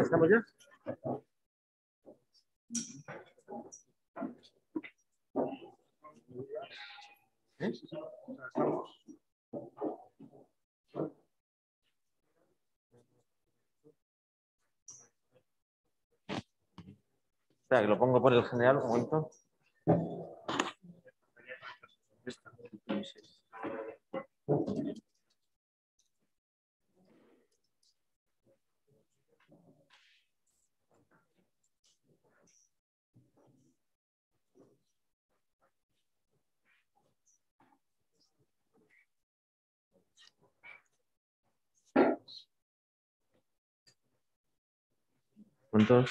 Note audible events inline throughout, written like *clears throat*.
¿Estamos ya? ¿Eh? Estamos. Espera, que lo pongo por el general un momento. ¿Cuántos?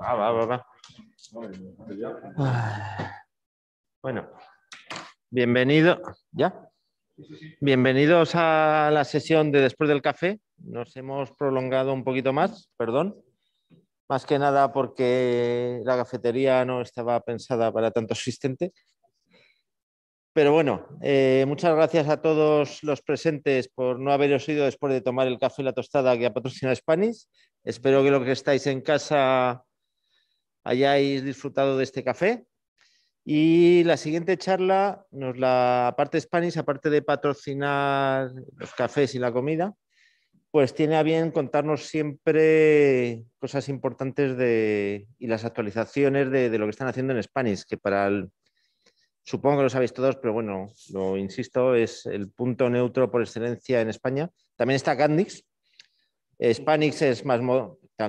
Ah, va, va, va. Bueno, bienvenido. ¿Ya? Bienvenidos a la sesión de después del café. Nos hemos prolongado un poquito más, perdón. Más que nada porque la cafetería no estaba pensada para tanto asistente. Pero bueno, eh, muchas gracias a todos los presentes por no haberos ido después de tomar el café y la tostada que ha patrocinado Spanish. Espero que los que estáis en casa hayáis disfrutado de este café. Y la siguiente charla, nos la aparte Spanish, aparte de patrocinar los cafés y la comida, pues tiene a bien contarnos siempre cosas importantes de, y las actualizaciones de, de lo que están haciendo en Spanish, que para el, supongo que lo sabéis todos, pero bueno, lo insisto, es el punto neutro por excelencia en España. También está Candix. Spanish es más...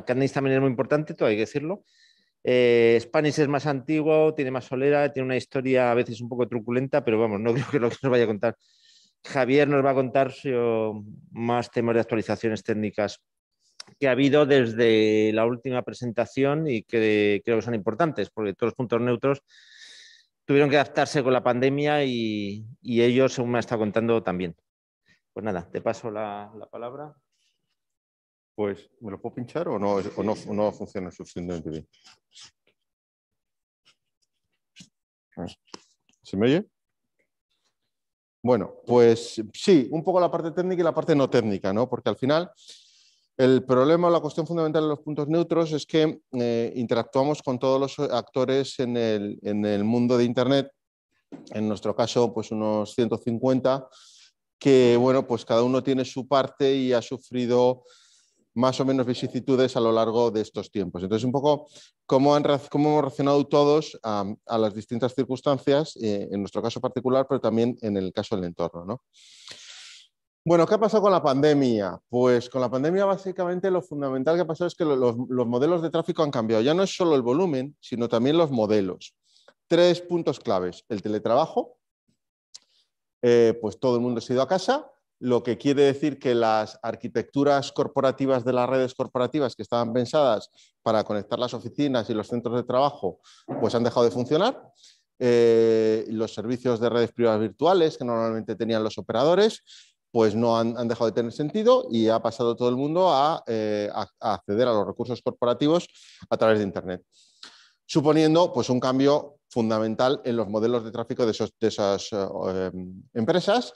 Candix también es muy importante, todo hay que decirlo. Eh, Spanish es más antiguo, tiene más solera, tiene una historia a veces un poco truculenta, pero vamos, no *laughs* creo que lo que nos vaya a contar. Javier nos va a contar más temas de actualizaciones técnicas que ha habido desde la última presentación y que creo que son importantes, porque todos los puntos neutros tuvieron que adaptarse con la pandemia y, ellos, según me estado contando, también. Pues nada, te paso la, la palabra. Pues, ¿me lo puedo pinchar o no, o no, no funciona suficientemente bien? ¿Se me oye? Bueno, pues sí, un poco la parte técnica y la parte no técnica, ¿no? Porque al final el problema o la cuestión fundamental de los puntos neutros es que eh, interactuamos con todos los actores en el, mundo de Internet, en nuestro caso, pues unos 150, que, bueno, pues cada uno tiene su parte y ha sufrido más o menos vicisitudes a lo largo de estos tiempos. Entonces, un poco cómo, han, cómo hemos reaccionado todos a, a las distintas circunstancias, eh, en nuestro caso particular, pero también en el caso del entorno. ¿no? Bueno, ¿qué ha pasado con la pandemia? Pues con la pandemia básicamente lo fundamental que ha pasado es que los, los modelos de tráfico han cambiado. Ya no es solo el volumen, sino también los modelos. Tres puntos claves. El teletrabajo, eh, pues todo el mundo se ha ido a casa, lo que quiere decir que las arquitecturas corporativas de las redes corporativas que estaban pensadas para conectar las oficinas y los centros de trabajo, pues han dejado de funcionar. Eh, los servicios de redes privadas virtuales que normalmente tenían los operadores, pues no han, dejado de tener sentido y ha pasado todo el mundo a, eh, a, acceder a los recursos corporativos a través de Internet, suponiendo pues, un cambio fundamental en los modelos de tráfico de, esas eh, empresas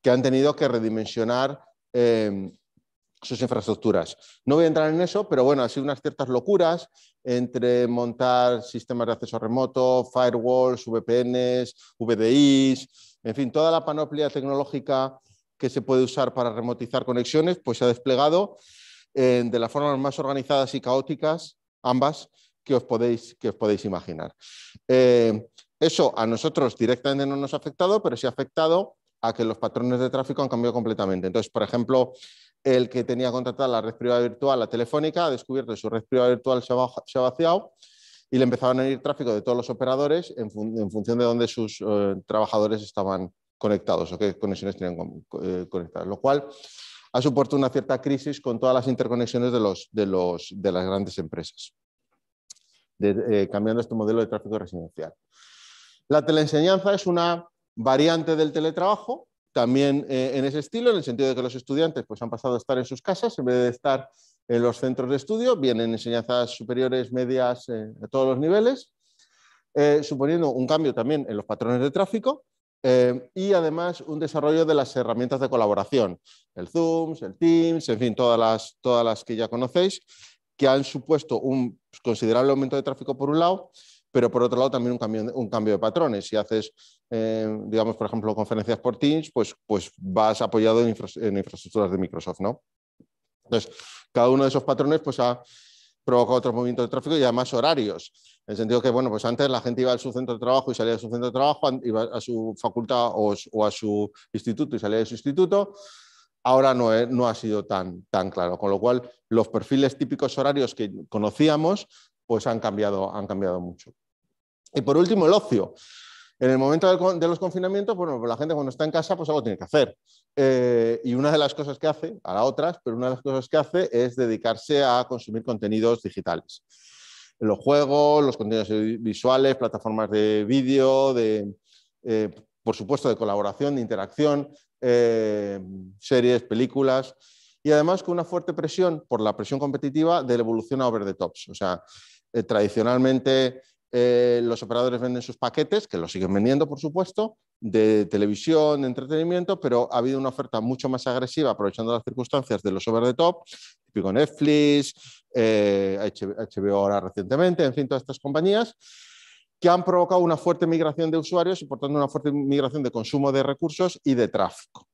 que han tenido que redimensionar eh, sus infraestructuras. No voy a entrar en eso, pero bueno, ha sido unas ciertas locuras entre montar sistemas de acceso remoto, firewalls, VPNs, VDIs, en fin, toda la panoplia tecnológica que se puede usar para remotizar conexiones, pues se ha desplegado eh, de las formas más organizadas y caóticas, ambas, que os podéis, que os podéis imaginar. Eh, eso a nosotros directamente no nos ha afectado, pero sí ha afectado a que los patrones de tráfico han cambiado completamente. Entonces, por ejemplo, el que tenía contratada la red privada virtual, la telefónica, ha descubierto que su red privada virtual se ha, vaciado y le empezaban a ir tráfico de todos los operadores en, función de dónde sus eh, trabajadores estaban conectados o qué conexiones tenían eh, conectadas, lo cual ha supuesto una cierta crisis con todas las interconexiones de, los, de, los, de las grandes empresas, eh, cambiando este modelo de tráfico residencial. La teleenseñanza es una variante del teletrabajo, también eh, en ese estilo, en el sentido de que los estudiantes pues, han pasado a estar en sus casas en vez de estar en los centros de estudio, vienen enseñanzas superiores, medias, a todos los niveles, suponiendo un cambio también en los patrones de tráfico y además un desarrollo de las herramientas de colaboración, el Zoom, el Teams, en fin, todas las, todas las que ya conocéis, que han supuesto un considerable aumento de tráfico por un lado pero por otro lado también un cambio, un cambio de patrones. Si haces, eh, digamos, por ejemplo, conferencias por Teams, pues, pues vas apoyado en, infraestructuras de Microsoft, ¿no? Entonces, cada uno de esos patrones pues, ha provocado otro movimiento de tráfico y además horarios. En el sentido que, bueno, pues antes la gente iba a su centro de trabajo y salía de su centro de trabajo, iba a su facultad o, a su instituto y salía de su instituto. Ahora no, ha sido tan, tan claro, con lo cual los perfiles típicos horarios que conocíamos pues han cambiado, han cambiado mucho. Y por último, el ocio. En el momento de los confinamientos, bueno, pues la gente cuando está en casa, pues algo tiene que hacer. Eh, y una de las cosas que hace, a otras, pero una de las cosas que hace es dedicarse a consumir contenidos digitales. Los juegos, los contenidos visuales, plataformas de vídeo, de, eh, por supuesto, de colaboración, de interacción, eh, series, películas y además con una fuerte presión por la presión competitiva de la evolución a over the tops. O sea, tradicionalmente eh, los operadores venden sus paquetes, que los siguen vendiendo, por supuesto, de televisión, de entretenimiento, pero ha habido una oferta mucho más agresiva, aprovechando las circunstancias de los over the top, típico Netflix, HBO eh, ahora recientemente, en fin, todas estas compañías que han provocado una fuerte migración de usuarios y por tanto una fuerte migración de consumo de recursos y de tráfico.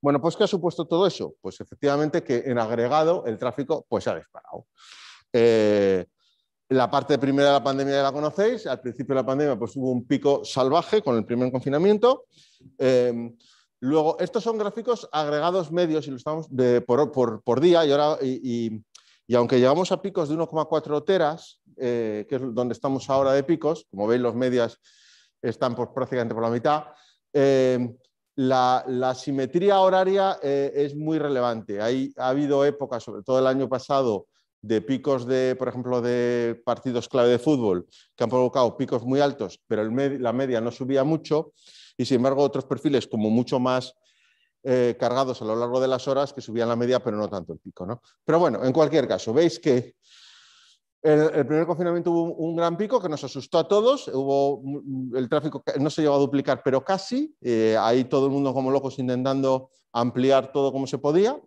Bueno, pues ¿qué ha supuesto todo eso? Pues efectivamente que en agregado el tráfico pues, ha disparado. Eh, la parte primera de la pandemia ya la conocéis. Al principio de la pandemia pues, hubo un pico salvaje con el primer confinamiento. Em, luego, estos son gráficos agregados medios y lo estamos por, día y, ahora, y, aunque llegamos a picos de 1,4 teras, eh, que es donde estamos ahora de picos, como veis los medias están prácticamente por la mitad, em, la, simetría horaria eh, es muy relevante. Hay, ha habido épocas, sobre todo el año pasado, de picos de, por ejemplo, de partidos clave de fútbol que han provocado picos muy altos, pero la media no subía mucho y sin embargo otros perfiles como mucho más eh, cargados a lo largo de las horas que subían la media, pero no tanto el pico. ¿no? Pero bueno, en cualquier caso, veis que el, primer confinamiento hubo un, gran pico que nos asustó a todos, hubo el tráfico no se llegó a duplicar, pero casi, eh, ahí todo el mundo como locos intentando ampliar todo como se podía,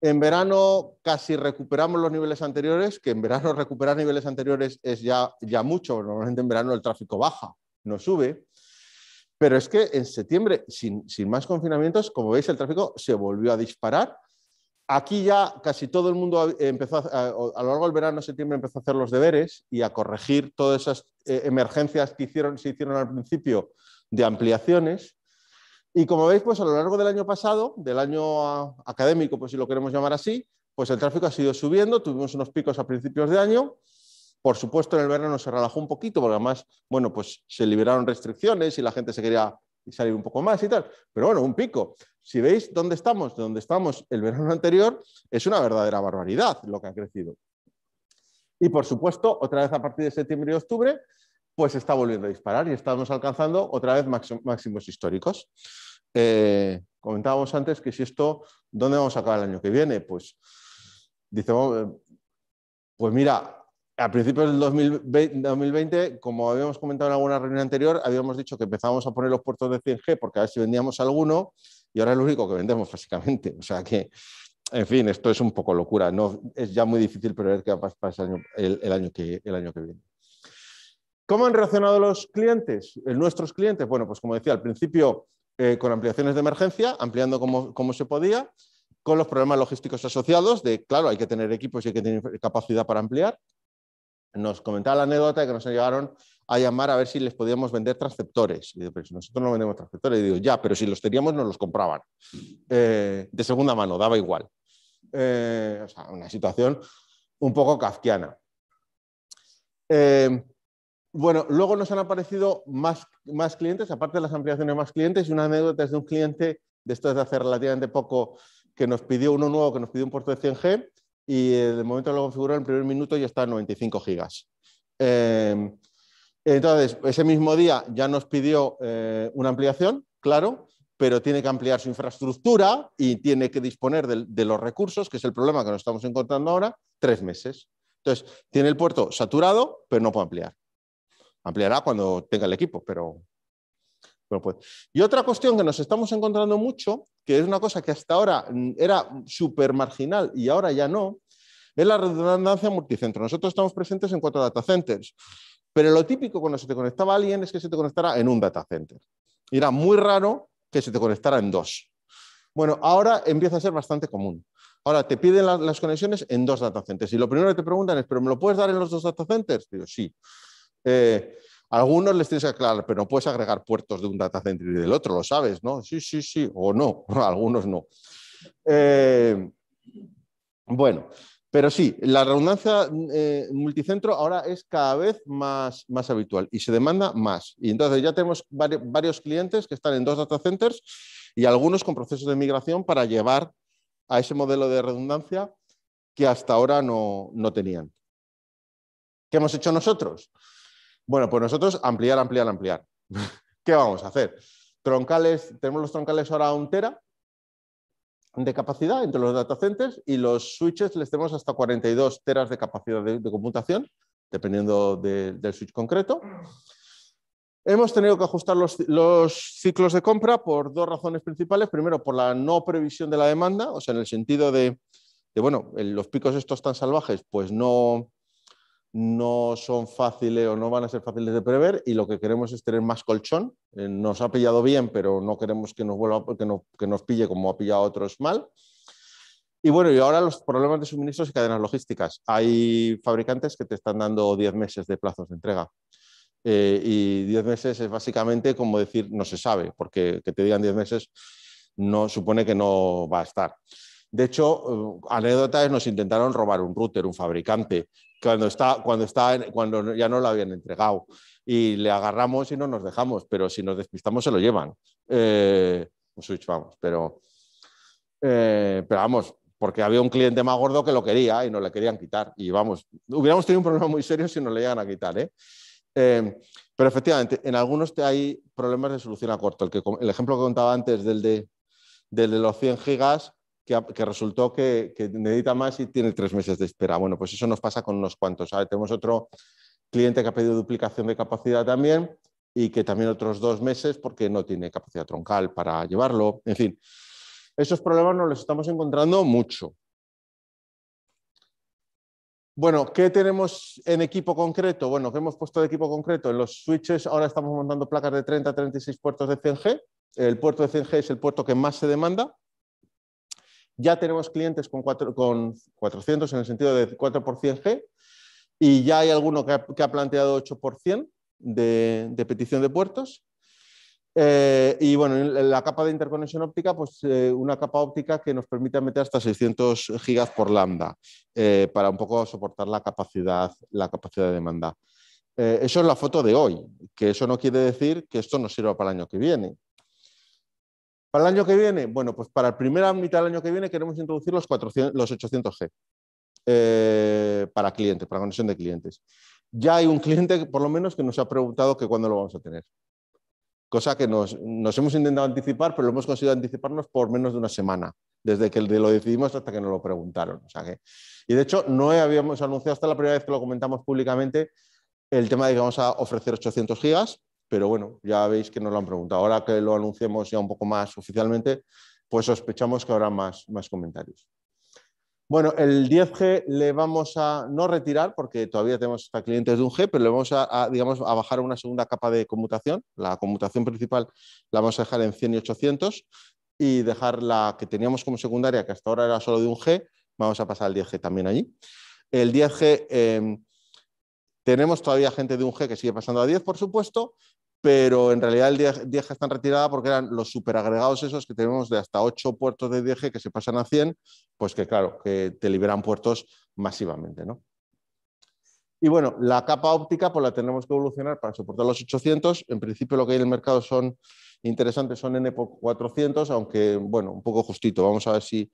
en verano casi recuperamos los niveles anteriores, que en verano recuperar niveles anteriores es ya, ya mucho, normalmente en verano el tráfico baja, no sube. Pero es que en septiembre, sin, más confinamientos, como veis, el tráfico se volvió a disparar. Aquí ya casi todo el mundo empezó a, lo largo del verano, septiembre, empezó a hacer los deberes y a corregir todas esas eh, emergencias que se hicieron al principio de ampliaciones. Y como veis, pues a lo largo del año pasado, del año académico, pues si lo queremos llamar así, pues el tráfico ha sido subiendo, tuvimos unos picos a principios de año, por supuesto en el verano se relajó un poquito, porque además, bueno, pues se liberaron restricciones y la gente se quería salir un poco más y tal, pero bueno, un pico. Si veis dónde estamos, de dónde estamos el verano anterior, es una verdadera barbaridad lo que ha crecido. Y por supuesto, otra vez a partir de septiembre y octubre, pues está volviendo a disparar y estamos alcanzando otra vez máximos históricos. Eh, comentábamos antes que si esto, ¿dónde vamos a acabar el año que viene? Pues, dice, pues mira, a principios del 2020, como habíamos comentado en alguna reunión anterior, habíamos dicho que empezábamos a poner los puertos de 100G porque a ver si vendíamos alguno y ahora es lo único que vendemos básicamente. O sea que, en fin, esto es un poco locura. No, es ya muy difícil prever qué va a pasar el año que, viene. ¿Cómo han reaccionado los clientes, eh, nuestros clientes? Bueno, pues como decía, al principio eh, con ampliaciones de emergencia, ampliando como, se podía, con los problemas logísticos asociados de, claro, hay que tener equipos y hay que tener capacidad para ampliar. Nos comentaba la anécdota de que nos llegaron a llamar a ver si les podíamos vender transceptores. Y digo, pero si nosotros no vendemos transceptores, y digo, ya, pero si los teníamos nos los compraban. Eh, de segunda mano, daba igual. Eh, o sea, una situación un poco kafkiana. Eh, bueno, luego nos han aparecido más, más clientes, aparte de las ampliaciones más clientes, y una anécdota es de un cliente de esto de hace relativamente poco que nos pidió uno nuevo, que nos pidió un puerto de 100G y de momento lo configuró en el primer minuto ya está en 95 gigas. Eh, entonces, ese mismo día ya nos pidió eh, una ampliación, claro, pero tiene que ampliar su infraestructura y tiene que disponer de, de, los recursos, que es el problema que nos estamos encontrando ahora, tres meses. Entonces, tiene el puerto saturado, pero no puede ampliar. Ampliará cuando tenga el equipo, pero, pues. Y otra cuestión que nos estamos encontrando mucho, que es una cosa que hasta ahora era súper marginal y ahora ya no, es la redundancia multicentro. Nosotros estamos presentes en cuatro data centers, pero lo típico cuando se te conectaba alguien es que se te conectara en un data center. Y era muy raro que se te conectara en dos. Bueno, ahora empieza a ser bastante común. Ahora te piden las, conexiones en dos data centers y lo primero que te preguntan es, ¿pero me lo puedes dar en los dos data centers? Digo, sí. Eh, algunos les tienes que aclarar, pero no puedes agregar puertos de un data center y del otro, lo sabes, ¿no? Sí, sí, sí, o no, *laughs* algunos no. Eh, bueno, pero sí, la redundancia eh, multicentro ahora es cada vez más, más habitual y se demanda más. Y entonces ya tenemos varios clientes que están en dos data centers y algunos con procesos de migración para llevar a ese modelo de redundancia que hasta ahora no, no tenían. ¿Qué hemos hecho nosotros? Bueno, pues nosotros ampliar, ampliar, ampliar. *laughs* ¿Qué vamos a hacer? Troncales, tenemos los troncales ahora a un tera de capacidad entre los data centers y los switches les tenemos hasta 42 teras de capacidad de, computación, dependiendo del switch concreto. Hemos tenido que ajustar los, ciclos de compra por dos razones principales. Primero, por la no previsión de la demanda, o sea, en el sentido de, de bueno, los picos estos tan salvajes, pues no, no son fáciles o no van a ser fáciles de prever y lo que queremos es tener más colchón. Eh, nos ha pillado bien, pero no queremos que nos, vuelva, que, que nos pille como ha pillado otros mal. Y bueno, y ahora los problemas de suministros y cadenas logísticas. Hay fabricantes que te están dando 10 meses de plazos de entrega. Eh, y 10 meses es básicamente como decir no se sabe, porque que te digan 10 meses no supone que no va a estar. De hecho, eh, anécdotas nos intentaron robar un router, un fabricante, cuando, está, cuando, está, cuando ya no lo habían entregado. Y le agarramos y no nos dejamos, pero si nos despistamos se lo llevan. Eh, un switch, vamos, pero, eh, pero vamos, porque había un cliente más gordo que lo quería y no le querían quitar. Y vamos, hubiéramos tenido un problema muy serio si nos le llegan a quitar. ¿eh? Eh, pero efectivamente, en algunos hay problemas de solución a corto. El, que, el ejemplo que contaba antes del de, del de los 100 gigas, que, resultó que, necesita más y tiene tres meses de espera. Bueno, pues eso nos pasa con unos cuantos. Tenemos otro cliente que ha pedido duplicación de capacidad también y que también otros dos meses porque no tiene capacidad troncal para llevarlo. En fin, esos problemas nos los estamos encontrando mucho. Bueno, ¿qué tenemos en equipo concreto? Bueno, ¿qué hemos puesto de equipo concreto? En los switches ahora estamos montando placas de 30 a 36 puertos de 100G. El puerto de 100G es el puerto que más se demanda. Ya tenemos clientes con, con 400 en el sentido de 4 por 100G y ya hay alguno que ha, planteado 8 por 100 de, petición de puertos. Eh, y bueno, en la capa de interconexión óptica, pues eh, una capa óptica que nos permite meter hasta 600 gigas por lambda eh, para un poco soportar la capacidad, la capacidad de demanda. eso es la foto de hoy, que eso no quiere decir que esto no sirva para el año que viene. Para el año que viene, bueno, pues para la primera mitad del año que viene queremos introducir los, 400, los 800G eh, para clientes, para conexión de clientes. Ya hay un cliente, por lo menos, que nos ha preguntado que cuándo lo vamos a tener. Cosa que nos, hemos intentado anticipar, pero lo hemos conseguido anticiparnos por menos de una semana, desde que lo decidimos hasta que nos lo preguntaron. O sea que, y de hecho, no habíamos anunciado hasta la primera vez que lo comentamos públicamente el tema de que vamos a ofrecer 800 gigas pero bueno, ya veis que nos lo han preguntado. Ahora que lo anunciemos ya un poco más oficialmente, pues sospechamos que habrá más, más comentarios. Bueno, el 10G le vamos a no retirar porque todavía tenemos hasta clientes de un G, pero le vamos a, digamos, a bajar una segunda capa de conmutación. La conmutación principal la vamos a dejar en 100 y 800 y dejar la que teníamos como secundaria, que hasta ahora era solo de un G, vamos a pasar al 10G también allí. El 10G, em, tenemos todavía gente de un G que sigue pasando a 10, por supuesto, pero en realidad el 10G está en retirada porque eran los superagregados esos que tenemos de hasta 8 puertos de 10G que se pasan a 100, pues que claro, que te liberan puertos masivamente. ¿no? Y bueno, la capa óptica pues la tenemos que evolucionar para soportar los 800. En principio lo que hay en el mercado son interesantes, son N400, aunque bueno, un poco justito. Vamos a ver si,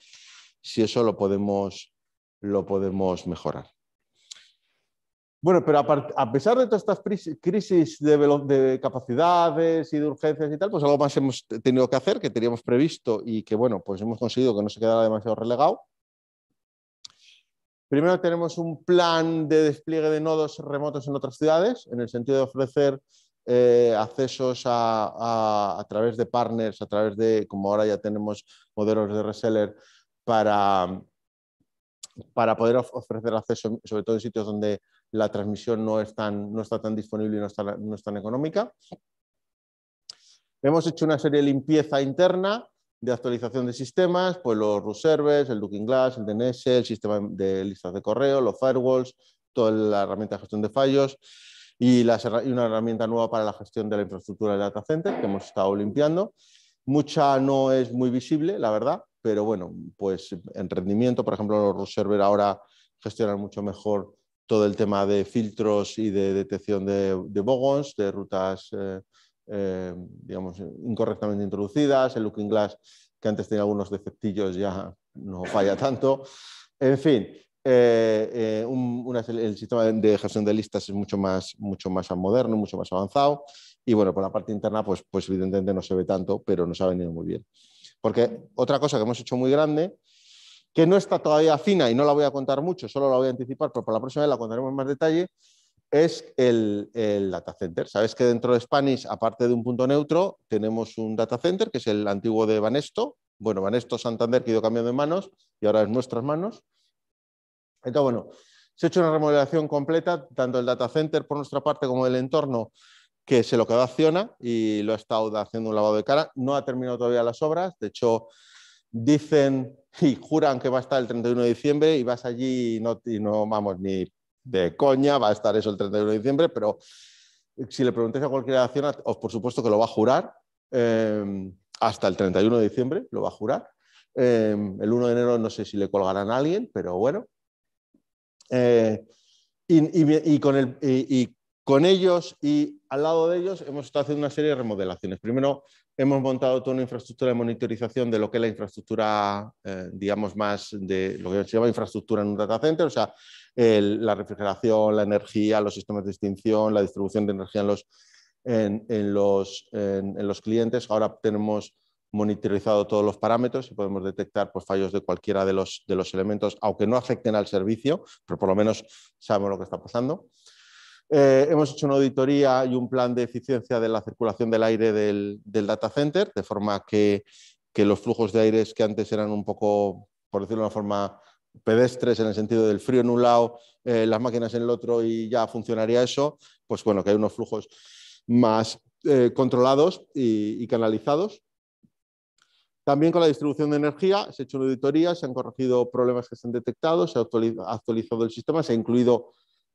si eso lo podemos, lo podemos mejorar. Bueno, pero a, pesar de todas estas crisis de, capacidades y de urgencias y tal, pues algo más hemos tenido que hacer, que teníamos previsto y que, bueno, pues hemos conseguido que no se quedara demasiado relegado. Primero tenemos un plan de despliegue de nodos remotos en otras ciudades, en el sentido de ofrecer eh, accesos a, través de partners, a través de, como ahora ya tenemos modelos de reseller, para, para poder ofrecer acceso, sobre todo en sitios donde la transmisión no, está tan disponible y no está, es tan económica. Hemos hecho una serie de limpieza interna de actualización de sistemas, pues los root servers, el Looking Glass, el DNS, el sistema de listas de correo, los firewalls, toda la herramienta de gestión de fallos y, y una herramienta nueva para la gestión de la infraestructura del data center que hemos estado limpiando. Mucha no es muy visible, la verdad, pero bueno, pues en rendimiento, por ejemplo, los root servers ahora gestionan mucho mejor todo el tema de filtros y de detección de, bogons, de rutas eh, eh, digamos, incorrectamente introducidas, el Looking Glass, que antes tenía algunos defectillos, ya no falla tanto. En fin, eh, el sistema de gestión de listas es mucho más, mucho más moderno, mucho más avanzado. Y bueno, por la parte interna, pues, pues evidentemente no se ve tanto, pero nos ha venido muy bien. Porque otra cosa que hemos hecho muy grande que no está todavía fina y no la voy a contar mucho, solo la voy a anticipar, pero por la próxima vez la contaremos en más detalle, es el, data center. Sabes que dentro de Spanish, aparte de un punto neutro, tenemos un data center, que es el antiguo de Banesto. Bueno, Banesto Santander, que ha ido cambiando de manos y ahora es nuestras manos. Entonces, bueno, se ha hecho una remodelación completa, tanto el data center por nuestra parte como el entorno, que se lo quedó Acciona y lo ha estado haciendo un lavado de cara. No ha terminado todavía las obras, de hecho, dicen *laughs* y juran que va a estar el 31 de diciembre y vas allí y no, no vamos ni de coña, va a estar eso el 31 de diciembre, pero si le preguntáis a cualquier acción, os por supuesto que lo va a jurar eh, hasta el 31 de diciembre, lo va a jurar. Eh, el 1 de enero no sé si le colgarán a alguien, pero bueno. Eh, y, con ellos y al lado de ellos hemos estado haciendo una serie de remodelaciones. Primero, hemos montado toda una infraestructura de monitorización de lo que es la infraestructura, eh, digamos, más de lo que se llama infraestructura en un data center, o sea, la refrigeración, la energía, los sistemas de extinción, la distribución de energía en los, en, los, en, los clientes. Ahora tenemos monitorizado todos los parámetros y podemos detectar pues, fallos de cualquiera de los elementos, aunque no afecten al servicio, pero por lo menos sabemos lo que está pasando. Eh, hemos hecho una auditoría y un plan de eficiencia de la circulación del aire del, data center, de forma que, los flujos de aire que antes eran un poco, por decirlo de una forma, pedestres en el sentido del frío en un lado, eh, las máquinas en el otro y ya funcionaría eso, pues bueno, que hay unos flujos más eh, controlados y, canalizados. También con la distribución de energía se ha hecho una auditoría, se han corregido problemas que se han detectado, se ha actualizado el sistema, se ha incluido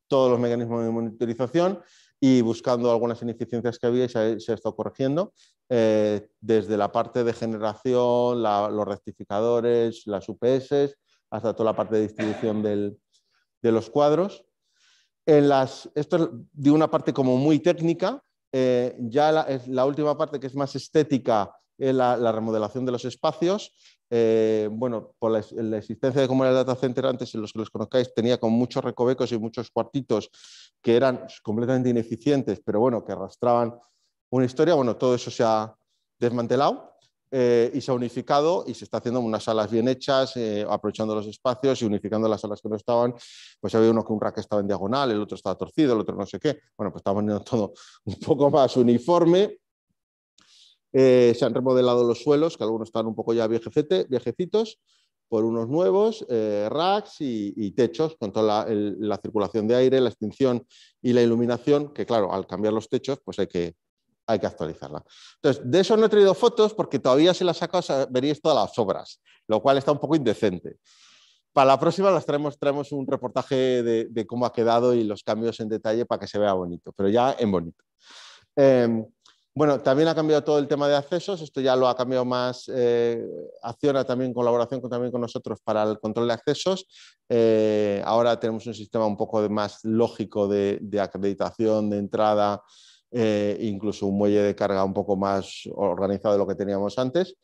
todos los mecanismos de monitorización y buscando algunas ineficiencias que había y se ha, estado corrigiendo, eh, desde la parte de generación, los rectificadores, las UPS, hasta toda la parte de distribución de los cuadros. En las, esto es de una parte como muy técnica, eh, ya la, la, última parte que es más estética es la remodelación de los espacios eh, bueno, por la, existencia de el data center antes, en los que los conozcáis, tenía con muchos recovecos y muchos cuartitos que eran completamente ineficientes, pero bueno, que arrastraban una historia. Bueno, todo eso se ha desmantelado eh, y se ha unificado y se está haciendo unas salas bien hechas, eh, aprovechando los espacios y unificando las salas que no estaban. Pues había uno que un rack estaba en diagonal, el otro estaba torcido, el otro no sé qué. Bueno, pues estaba poniendo todo un poco más uniforme eh, se han remodelado los suelos, que algunos están un poco ya viejecitos, por unos nuevos, eh, racks y, techos, con toda la, circulación de aire, la extinción y la iluminación, que claro, al cambiar los techos, pues hay que, hay que actualizarla. Entonces, de eso no he traído fotos porque todavía si las saco veríais todas las obras, lo cual está un poco indecente. Para la próxima las traemos, traemos un reportaje de, cómo ha quedado y los cambios en detalle para que se vea bonito, pero ya en bonito. Em, bueno, también ha cambiado todo el tema de accesos, esto ya lo ha cambiado más, eh, Acciona también en colaboración con, también con nosotros para el control de accesos. Eh, ahora tenemos un sistema un poco más lógico de, acreditación, de entrada, eh, incluso un muelle de carga un poco más organizado de lo que teníamos antes.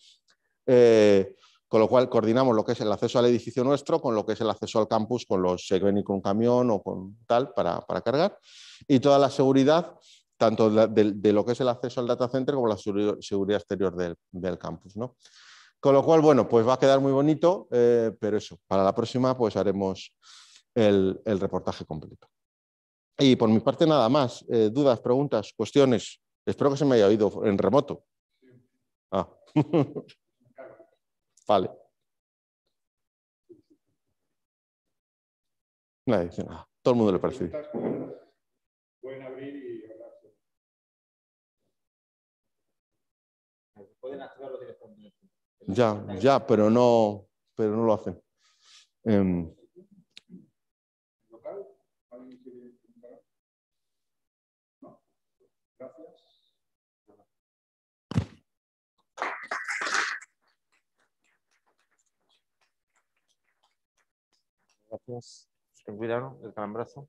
con lo cual coordinamos lo que es el acceso al edificio nuestro con lo que es el acceso al campus con los que venir con un camión o con tal para, para cargar. Y toda la seguridad tanto de, lo que es el acceso al data center como la seguridad exterior del, campus. ¿no? Con lo cual, bueno, pues va a quedar muy bonito, eh, pero eso, para la próxima pues haremos el, reportaje completo. Y por mi parte nada más, eh, dudas, preguntas, cuestiones. Espero que se me haya oído en remoto. Ah. *laughs* vale. Nadie dice nada. Todo el mundo le parece. Pueden abrir y pueden activarlo directamente. Ya, ya, pero no, pero no lo hacen. Eh, ¿Local? ¿Alguien quiere ¿No? Gracias. Gracias. Ten cuidado, el calambrazo.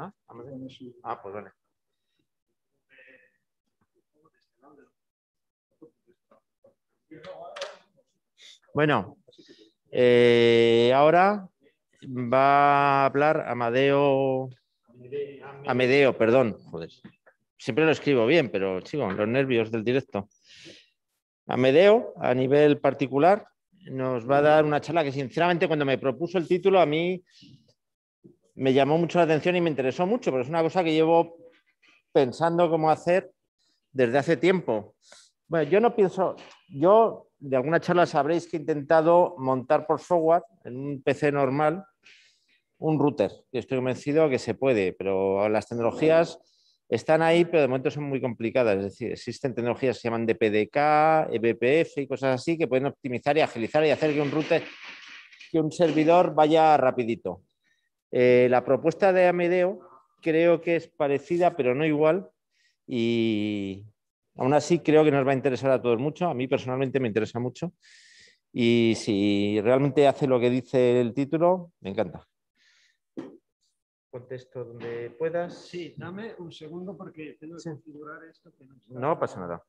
¿Ah? ah, pues vale. Bueno, eh, ahora va a hablar Amadeo. Amedeo, perdón. Joder. Siempre lo escribo bien, pero chico, los nervios del directo. Amedeo, a nivel particular, nos va a dar una charla que sinceramente cuando me propuso el título a mí me llamó mucho la atención y me interesó mucho, pero es una cosa que llevo pensando cómo hacer desde hace tiempo. Bueno, yo no pienso, yo de alguna charla sabréis que he intentado montar por software en un PC normal un router. Estoy convencido que se puede, pero las tecnologías están ahí, pero de momento son muy complicadas. Es decir, existen tecnologías que se llaman DPDK, eBPF y cosas así que pueden optimizar y agilizar y hacer que un router, que un servidor vaya rapidito. Eh, la propuesta de Amedeo creo que es parecida, pero no igual. Y aún así creo que nos va a interesar a todos mucho. A mí personalmente me interesa mucho. Y si realmente hace lo que dice el título, me encanta. Contesto donde puedas. Sí, dame un segundo porque tengo que configurar esto. no, pasa nada.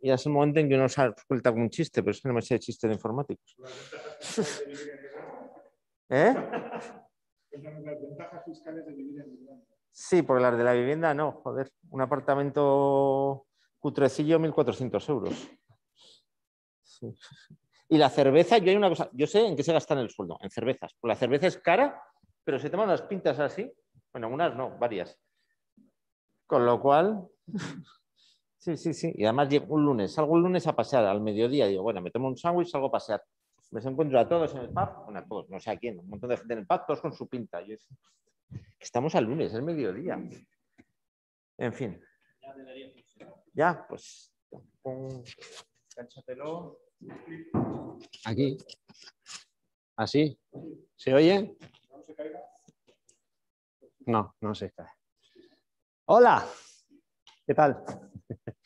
Y es el momento en que uno suelta con un chiste, pero es que no me sé chiste de informáticos. ¿Eh? *laughs* Las ventajas fiscales de vivir en vivienda. Sí, porque las de la vivienda no, joder. Un apartamento cutrecillo, 1.400 euros. Y la cerveza, yo hay una cosa, yo sé en qué se gasta en el sueldo, en cervezas. Pues la cerveza es cara, pero se toman unas pintas así. Bueno, unas no, varias. Con lo cual, *laughs* sí, sí, sí. Y además un lunes, salgo un lunes a pasear al mediodía, digo, bueno, me tomo un sándwich, salgo a pasear me encuentro a todos en el pub, bueno, a todos, no sé a quién, un montón de gente en el pub, todos con su pinta. estamos al lunes, es mediodía. En fin. Ya, pues, Aquí. ¿Así? ¿Se oye? No, no se cae. Hola, ¿qué tal? *laughs*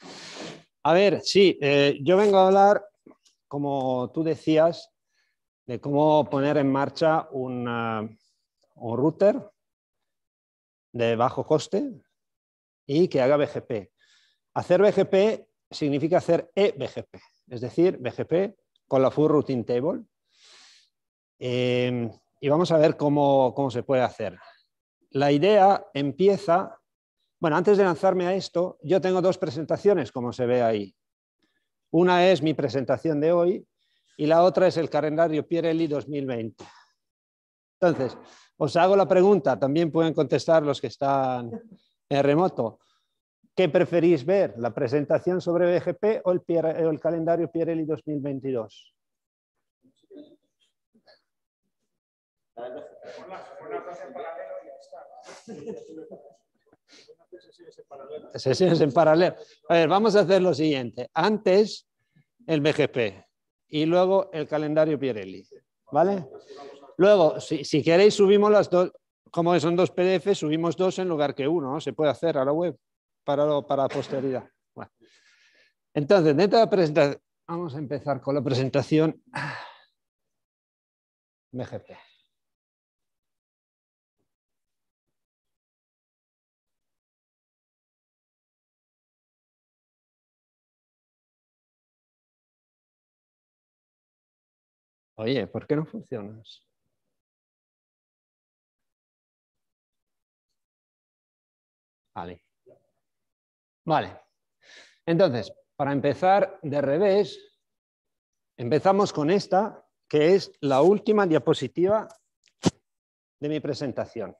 A ver, sí, eh, yo vengo a hablar, como tú decías, de cómo poner en marcha un router de bajo coste y que haga BGP. Hacer BGP significa hacer eBGP, es decir, BGP con la Full Routing Table. Em, y vamos a ver cómo, cómo se puede hacer. La idea empieza, bueno, antes de lanzarme a esto, yo tengo dos presentaciones, como se ve ahí. Una es mi presentación de hoy y la otra es el calendario Pirelli 2020. Entonces, os hago la pregunta, también pueden contestar los que están en remoto. ¿Qué preferís ver? ¿La presentación sobre BGP o el, o el calendario Pirelli 2022? Sesiones en paralelo. A ver, vamos a hacer lo siguiente. Antes el BGP y luego el calendario Pirelli. ¿Vale? Luego, si, queréis, subimos las dos. Como son dos PDF, subimos dos en lugar que uno. ¿no? Se puede hacer a la web para, para posteridad. Entonces, dentro de la presentación, vamos a empezar con la presentación BGP. Oye, ¿por qué no funcionas? Vale. Vale. Entonces, para empezar de revés, empezamos con esta, que es la última diapositiva de mi presentación.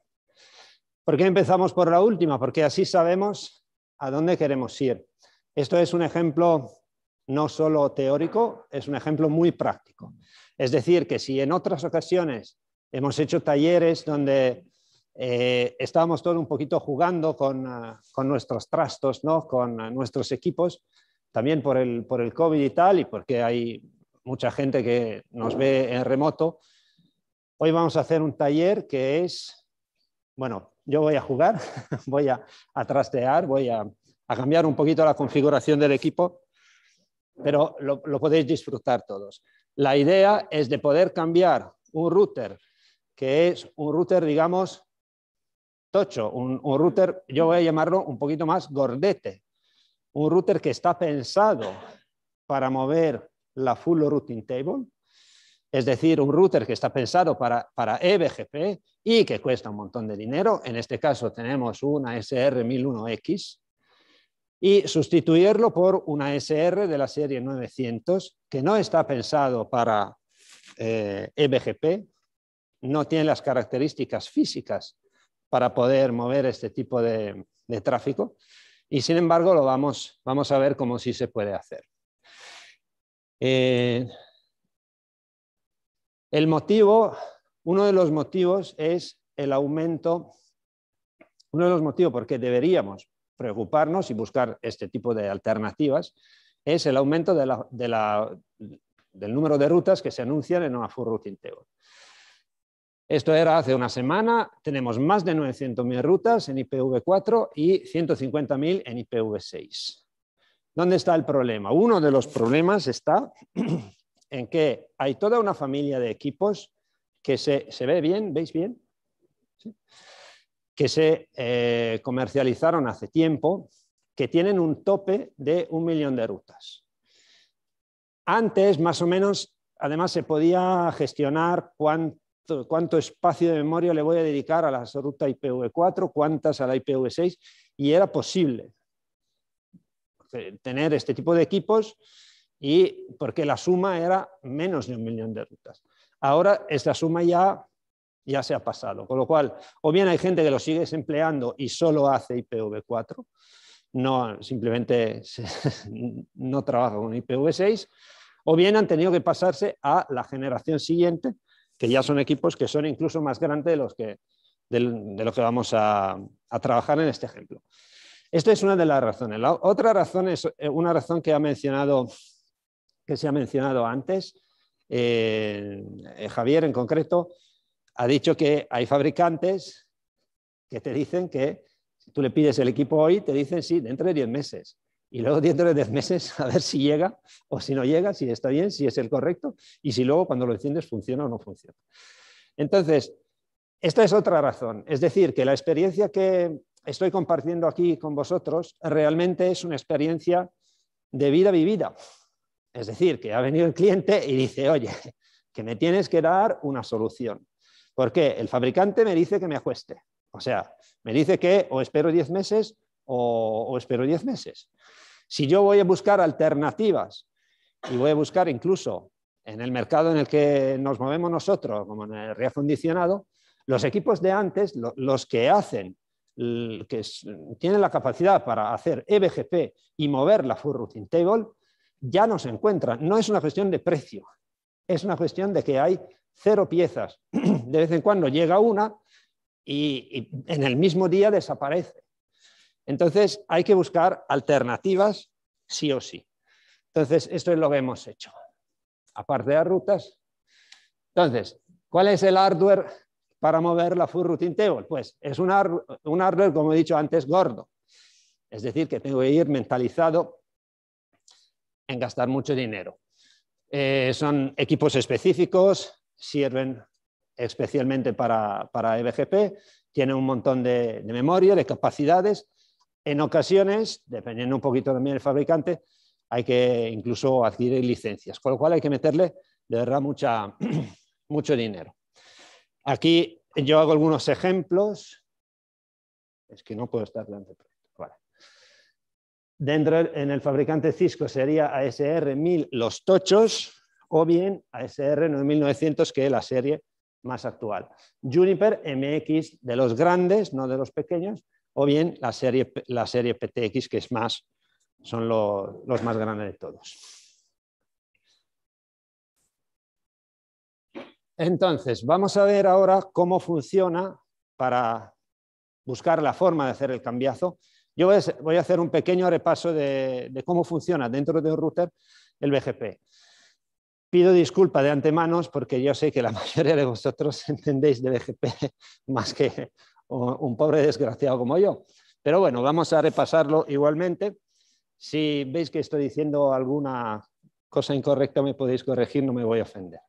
¿Por qué empezamos por la última? Porque así sabemos a dónde queremos ir. Esto es un ejemplo no solo teórico, es un ejemplo muy práctico. Es decir, que si en otras ocasiones hemos hecho talleres donde eh, estábamos todos un poquito jugando con, ah, nuestros trastos, ¿no? con ah, nuestros equipos, también por el, por el COVID y tal, y porque hay mucha gente que nos ve en remoto, hoy vamos a hacer un taller que es, bueno, yo voy a jugar, *laughs* voy a, trastear, voy a, cambiar un poquito la configuración del equipo, pero lo podéis disfrutar todos. La idea es de poder cambiar un router que es un router, digamos, tocho, un, router, yo voy a llamarlo un poquito más gordete, un router que está pensado para mover la full routing table, es decir, un router que está pensado para, para eBGP y que cuesta un montón de dinero. En este caso tenemos una SR1001X, y sustituirlo por una SR de la serie 900 que no está pensado para eBGP, eh, e no tiene las características físicas para poder mover este tipo de, tráfico y sin embargo lo vamos, vamos a ver cómo sí se puede hacer. Eh, el motivo, uno de los motivos es el aumento, uno de los motivos porque deberíamos preocuparnos y buscar este tipo de alternativas es el aumento del número de rutas que se anuncian en una full routing. Esto era hace una semana, tenemos más de 900.000 rutas en IPv4 y 150.000 en IPv6. ¿Dónde está el problema? Uno de los problemas está *clears throat* en que hay toda una familia de equipos que se, se ve bien, ¿veis bien? ¿Sí? Que se eh, comercializaron hace tiempo, que tienen un tope de un millón de rutas. Antes, más o menos, además se podía gestionar cuánto, espacio de memoria le voy a dedicar a la ruta IPv4, cuántas a la IPv6, y era posible tener este tipo de equipos y porque la suma era menos de un millón de rutas. Ahora esta suma ya ya se ha pasado. Con lo cual, o bien hay gente que lo sigue empleando y solo hace IPv4, no simplemente *laughs* no trabaja con IPv6, o bien han tenido que pasarse a la generación siguiente, que ya son equipos que son incluso más grandes de los que, de, lo que vamos a, trabajar en este ejemplo. Esta es una de las razones. La otra razón es eh, una razón que ha mencionado, que se ha mencionado antes, eh, eh, Javier en concreto, ha dicho que hay fabricantes que te dicen que si tú le pides el equipo hoy, te dicen sí, dentro de 10 meses. Y luego dentro de 10 meses *laughs* a ver si llega o si no llega, si está bien, si es el correcto y si luego cuando lo enciendes funciona o no funciona. Entonces, esta es otra razón. Es decir, que la experiencia que estoy compartiendo aquí con vosotros realmente es una experiencia de vida vivida. Es decir, que ha venido el cliente y dice, oye, que me tienes que dar una solución. ¿Por qué? El fabricante me dice que me ajuste. O sea, me dice que o espero 10 meses o, espero 10 meses. Si yo voy a buscar alternativas y voy a buscar incluso en el mercado en el que nos movemos nosotros, como en el reacondicionado, los equipos de antes, los que hacen que tienen la capacidad para hacer eBGP y mover la full routing table, ya no se encuentran. No es una cuestión de precio, es una cuestión de que hay cero piezas. *clears throat* De vez en cuando llega una y, en el mismo día desaparece. Entonces hay que buscar alternativas sí o sí. Entonces esto es lo que hemos hecho. Aparte de las rutas. Entonces, ¿cuál es el hardware para mover la full routing table? Pues es un, un hardware, como he dicho antes, gordo. Es decir, que tengo que ir mentalizado en gastar mucho dinero. Eh, son equipos específicos, sirven especialmente para, para EBGP, tienen un montón de, memoria, de capacidades. En ocasiones, dependiendo un poquito también del fabricante, hay que incluso adquirir licencias, con lo cual hay que meterle de verdad mucha, *clears throat* mucho dinero. Aquí yo hago algunos ejemplos. Es que no puedo estar delante. Dentro en el fabricante Cisco sería ASR 1000 los tochos o bien ASR 9900 que es la serie más actual. Juniper MX de los grandes, no de los pequeños, o bien la serie, la serie PTX que es más, son los más grandes de todos. Entonces, vamos a ver ahora cómo funciona para buscar la forma de hacer el cambiazo. Yo voy a hacer un pequeño repaso de, de cómo funciona dentro de un router el BGP. Pido disculpas de antemano porque yo sé que la *laughs* mayoría de vosotros entendéis de BGP *laughs* más que un pobre desgraciado como yo. Pero bueno, vamos a repasarlo igualmente. Si veis que estoy diciendo alguna cosa incorrecta, me podéis corregir, no me voy a ofender.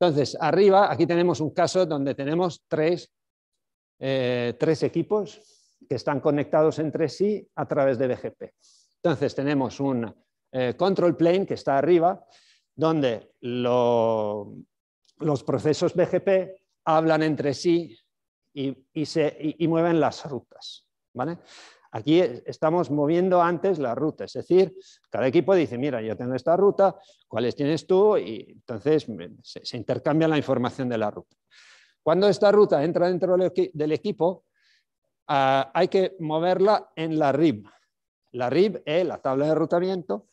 Entonces, arriba, aquí tenemos un caso donde tenemos tres, eh, tres equipos que están conectados entre sí a través de BGP. Entonces, tenemos un eh, control plane que está arriba, donde los procesos BGP hablan entre sí y, se, mueven las rutas. ¿vale? Aquí estamos moviendo antes la ruta, es decir, cada equipo dice, mira, yo tengo esta ruta, ¿cuáles tienes tú? Y entonces se, intercambia la información de la ruta. Cuando esta ruta entra dentro del equipo, ah, hay que moverla en la RIB. La RIB es la tabla de rutamiento,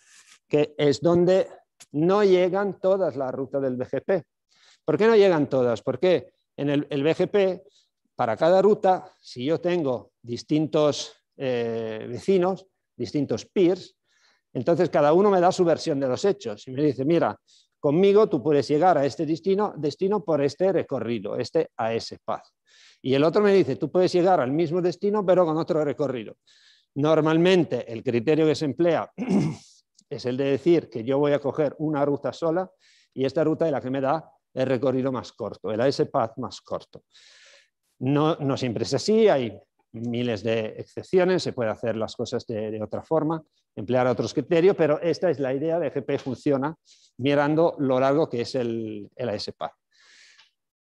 que es donde no llegan todas las rutas del BGP. ¿Por qué no llegan todas? Porque en el, BGP, para cada ruta, si yo tengo distintos eh, vecinos, distintos peers, entonces cada uno me da su versión de los hechos y me dice, mira, conmigo tú puedes llegar a este destino, destino por este recorrido, este a ese path. Y el otro me dice, tú puedes llegar al mismo destino pero con otro recorrido. Normalmente el criterio que se emplea *clears throat* es el de decir que yo voy a coger una ruta sola y esta ruta es la que me da el recorrido más corto, el AS Path más corto. No, no siempre es así, hay miles de excepciones, se puede hacer las cosas de, otra forma, emplear otros criterios, pero esta es la idea de GP funciona mirando lo largo que es el, el.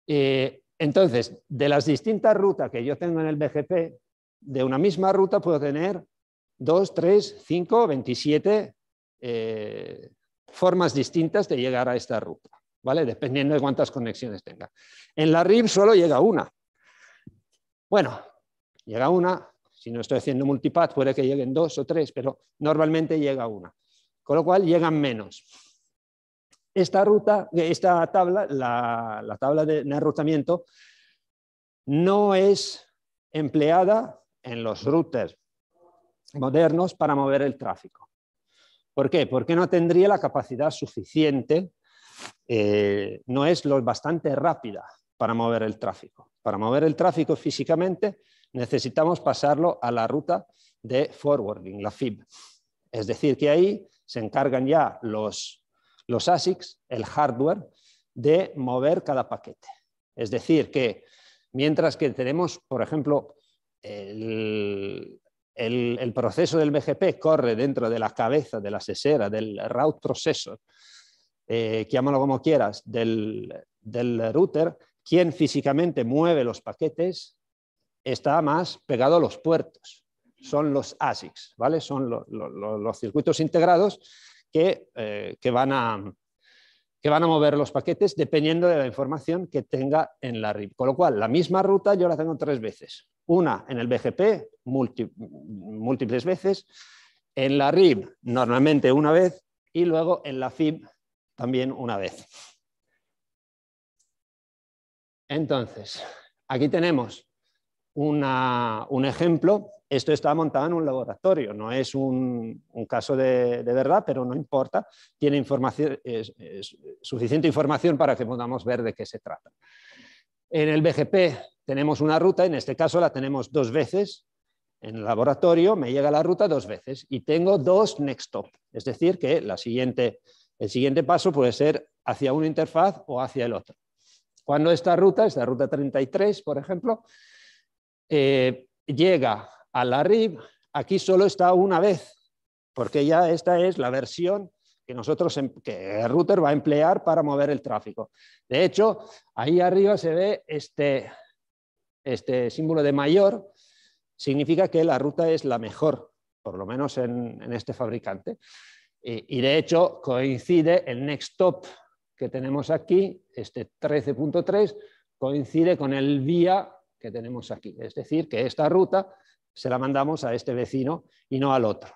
Eh, entonces, de las distintas rutas que yo tengo en el BGP, de una misma ruta puedo tener 2, 3, 5, 27 eh, formas distintas de llegar a esta ruta, ¿vale? Dependiendo de cuántas conexiones tenga. En la RIB solo llega una. Bueno, llega una, si no estoy haciendo multipath puede que lleguen dos o tres, pero normalmente llega una. Con lo cual llegan menos. Esta ruta, esta tabla, la, la tabla de enrutamiento, no es empleada en los routers modernos para mover el tráfico. ¿Por qué? Porque no tendría la capacidad suficiente, eh, no es lo bastante rápida para mover el tráfico. Para mover el tráfico físicamente necesitamos pasarlo a la ruta de forwarding, la FIB. Es decir, que ahí se encargan ya los, los ASICs, el hardware, de mover cada paquete. Es decir, que mientras que tenemos, por ejemplo, el, el, proceso del BGP corre dentro de la cabeza, de la sesera, del route processor, eh, llámalo como quieras, del, router, quien físicamente mueve los paquetes está más pegado a los puertos. Son los ASICs, ¿vale? Son los circuitos integrados que, eh, que van a, que van a mover los paquetes dependiendo de la información que tenga en la RIB. Con lo cual, la misma ruta yo la tengo tres veces. Una en el BGP, múltiples veces, en la RIB normalmente una vez y luego en la FIB también una vez. Entonces, aquí tenemos un ejemplo. Esto está montado en un laboratorio, no es un, caso de, verdad, pero no importa. Tiene información, suficiente información para que podamos ver de qué se trata. En el BGP tenemos una ruta, en este caso la tenemos dos veces. En el laboratorio me llega la ruta dos veces y tengo dos next stop. Es decir, que la siguiente, el siguiente paso puede ser hacia una interfaz o hacia el otro. Cuando esta ruta, esta ruta 33, por ejemplo, eh, llega a la RIB, aquí solo está una vez, porque ya esta es la versión que nosotros, em, que el router va a emplear para mover el tráfico. De hecho, ahí arriba se ve este, este símbolo de mayor, significa que la ruta es la mejor, por lo menos en, este fabricante. Y, de hecho coincide el next stop que tenemos aquí, este 13.3, coincide con el vía que tenemos aquí. Es decir, que esta ruta se la mandamos a este vecino y no al otro.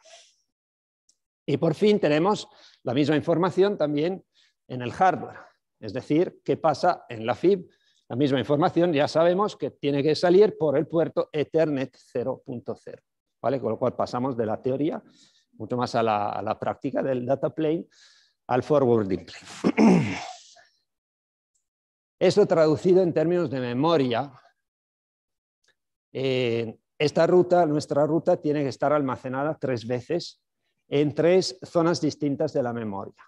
Y por fin tenemos la misma información también en el hardware. Es decir, qué pasa en la FIB. La misma información ya sabemos que tiene que salir por el puerto Ethernet 0.0. ¿vale? Con lo cual pasamos de la teoría mucho más a la, práctica del data plane al forwarding plane. *clears throat* Esto traducido en términos de memoria. Eh, esta ruta, nuestra ruta, tiene que estar almacenada tres veces en tres zonas distintas de la memoria.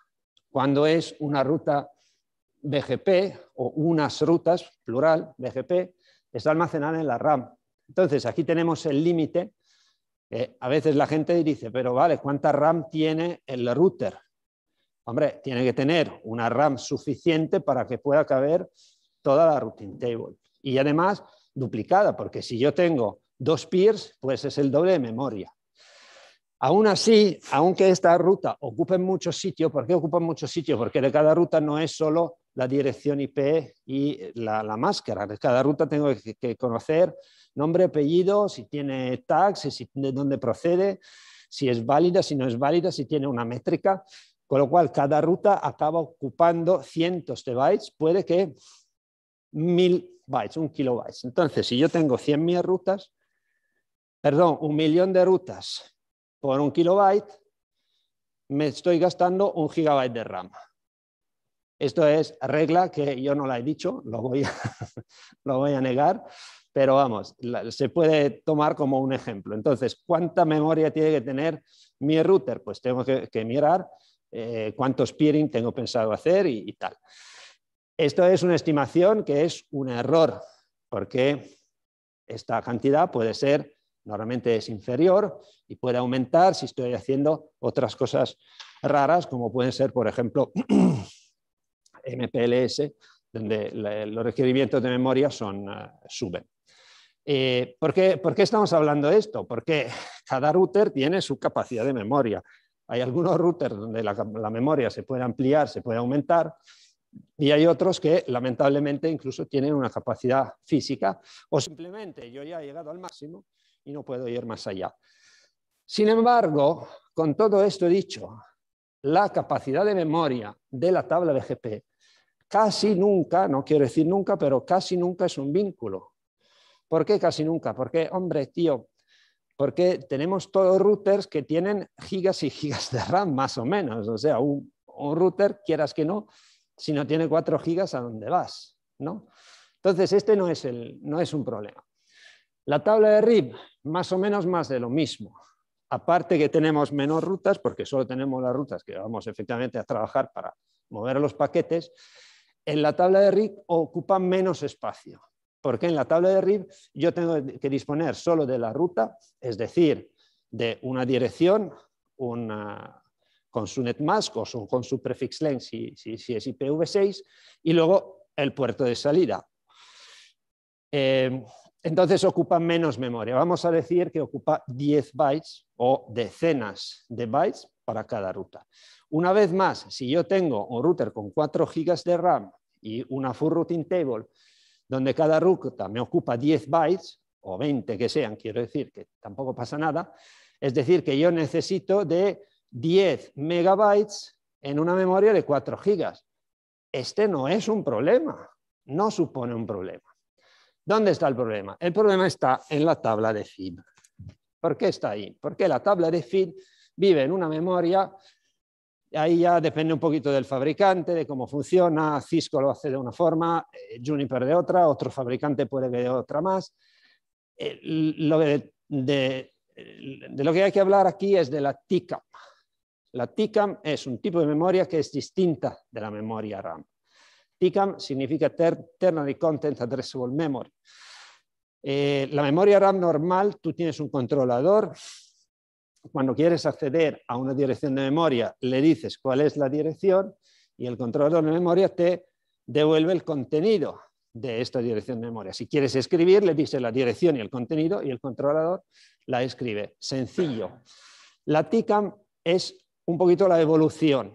Cuando es una ruta BGP o unas rutas, plural, BGP, está almacenada en la RAM. Entonces, aquí tenemos el límite. a veces la gente dice, pero vale, ¿cuánta RAM tiene el router? Hombre, tiene que tener una RAM suficiente para que pueda caber toda la routing table. Y además duplicada, porque si yo tengo dos peers, pues es el doble de memoria. Aún así, aunque esta ruta ocupe mucho sitio, ¿por qué ocupa mucho sitio? Porque de cada ruta no es solo la dirección IP y la, máscara. Cada ruta tengo que, conocer nombre, apellido, si tiene tags, de dónde procede, si es válida, si no es válida, si tiene una métrica. Con lo cual, cada ruta acaba ocupando cientos de bytes, puede que mil bytes, un kilobyte. Entonces, si yo tengo 100.000 rutas, perdón, un millón de rutas por un kilobyte, me estoy gastando un gigabyte de RAM. Esto es regla que yo no la he dicho, lo voy a, *laughs* lo voy a negar, pero vamos, se puede tomar como un ejemplo. Entonces, ¿cuánta memoria tiene que tener mi router? Pues tengo que mirar eh, cuántos peering tengo pensado hacer y, tal. Esto es una estimación que es un error, porque esta cantidad puede ser, normalmente es inferior y puede aumentar si estoy haciendo otras cosas raras, como pueden ser, por ejemplo, *clears throat* MPLS, donde los requerimientos de memoria son, eh, suben. Eh, ¿por, qué, ¿Por qué estamos hablando de esto? Porque cada router tiene su capacidad de memoria. Hay algunos routers donde la, memoria se puede ampliar, se puede aumentar, y hay otros que lamentablemente incluso tienen una capacidad física o simplemente yo ya he llegado al máximo y no puedo ir más allá. Sin embargo, con todo esto dicho, la capacidad de memoria de la tabla BGP casi nunca, no quiero decir nunca, pero casi nunca es un vínculo. ¿Por qué casi nunca? Porque, hombre, tío, porque tenemos todos routers que tienen gigas y gigas de RAM, más o menos. O sea, un, router, quieras que no, si no tiene 4 gigas, ¿a dónde vas? ¿no? Entonces, este no es, el, no es un problema. La tabla de RIB, más o menos más de lo mismo. Aparte que tenemos menos rutas, porque solo tenemos las rutas que vamos efectivamente a trabajar para mover los paquetes, en la tabla de RIB ocupa menos espacio porque en la tabla de RIB yo tengo que disponer solo de la ruta, es decir, de una dirección, con su netmask o con su prefix length si, es IPv6, y luego el puerto de salida. Eh, entonces ocupa menos memoria. Vamos a decir que ocupa 10 bytes o decenas de bytes, para cada ruta. Una vez más, si yo tengo un router con 4 GB de RAM y una full routing table donde cada ruta me ocupa 10 bytes, o 20 que sean, quiero decir que tampoco pasa nada, es decir, que yo necesito de 10 megabytes en una memoria de 4 gigas. Este no es un problema, no supone un problema. ¿Dónde está el problema? El problema está en la tabla de feed. ¿Por qué está ahí? Porque la tabla de feed vive en una memoria, ahí ya depende un poquito del fabricante, de cómo funciona, Cisco lo hace de una forma, eh, Juniper de otra, otro fabricante puede que de otra más. Lo de, lo que hay que hablar aquí es de la TICAM. La TICAM es un tipo de memoria que es distinta de la memoria RAM. TICAM significa Ternary Content Addressable Memory. Eh, la memoria RAM normal, tú tienes un controlador. Cuando quieres acceder a una dirección de memoria, le dices cuál es la dirección y el controlador de memoria te devuelve el contenido de esta dirección de memoria. Si quieres escribir, le dices la dirección y el contenido y el controlador la escribe. Sencillo. La TICAM es un poquito la evolución.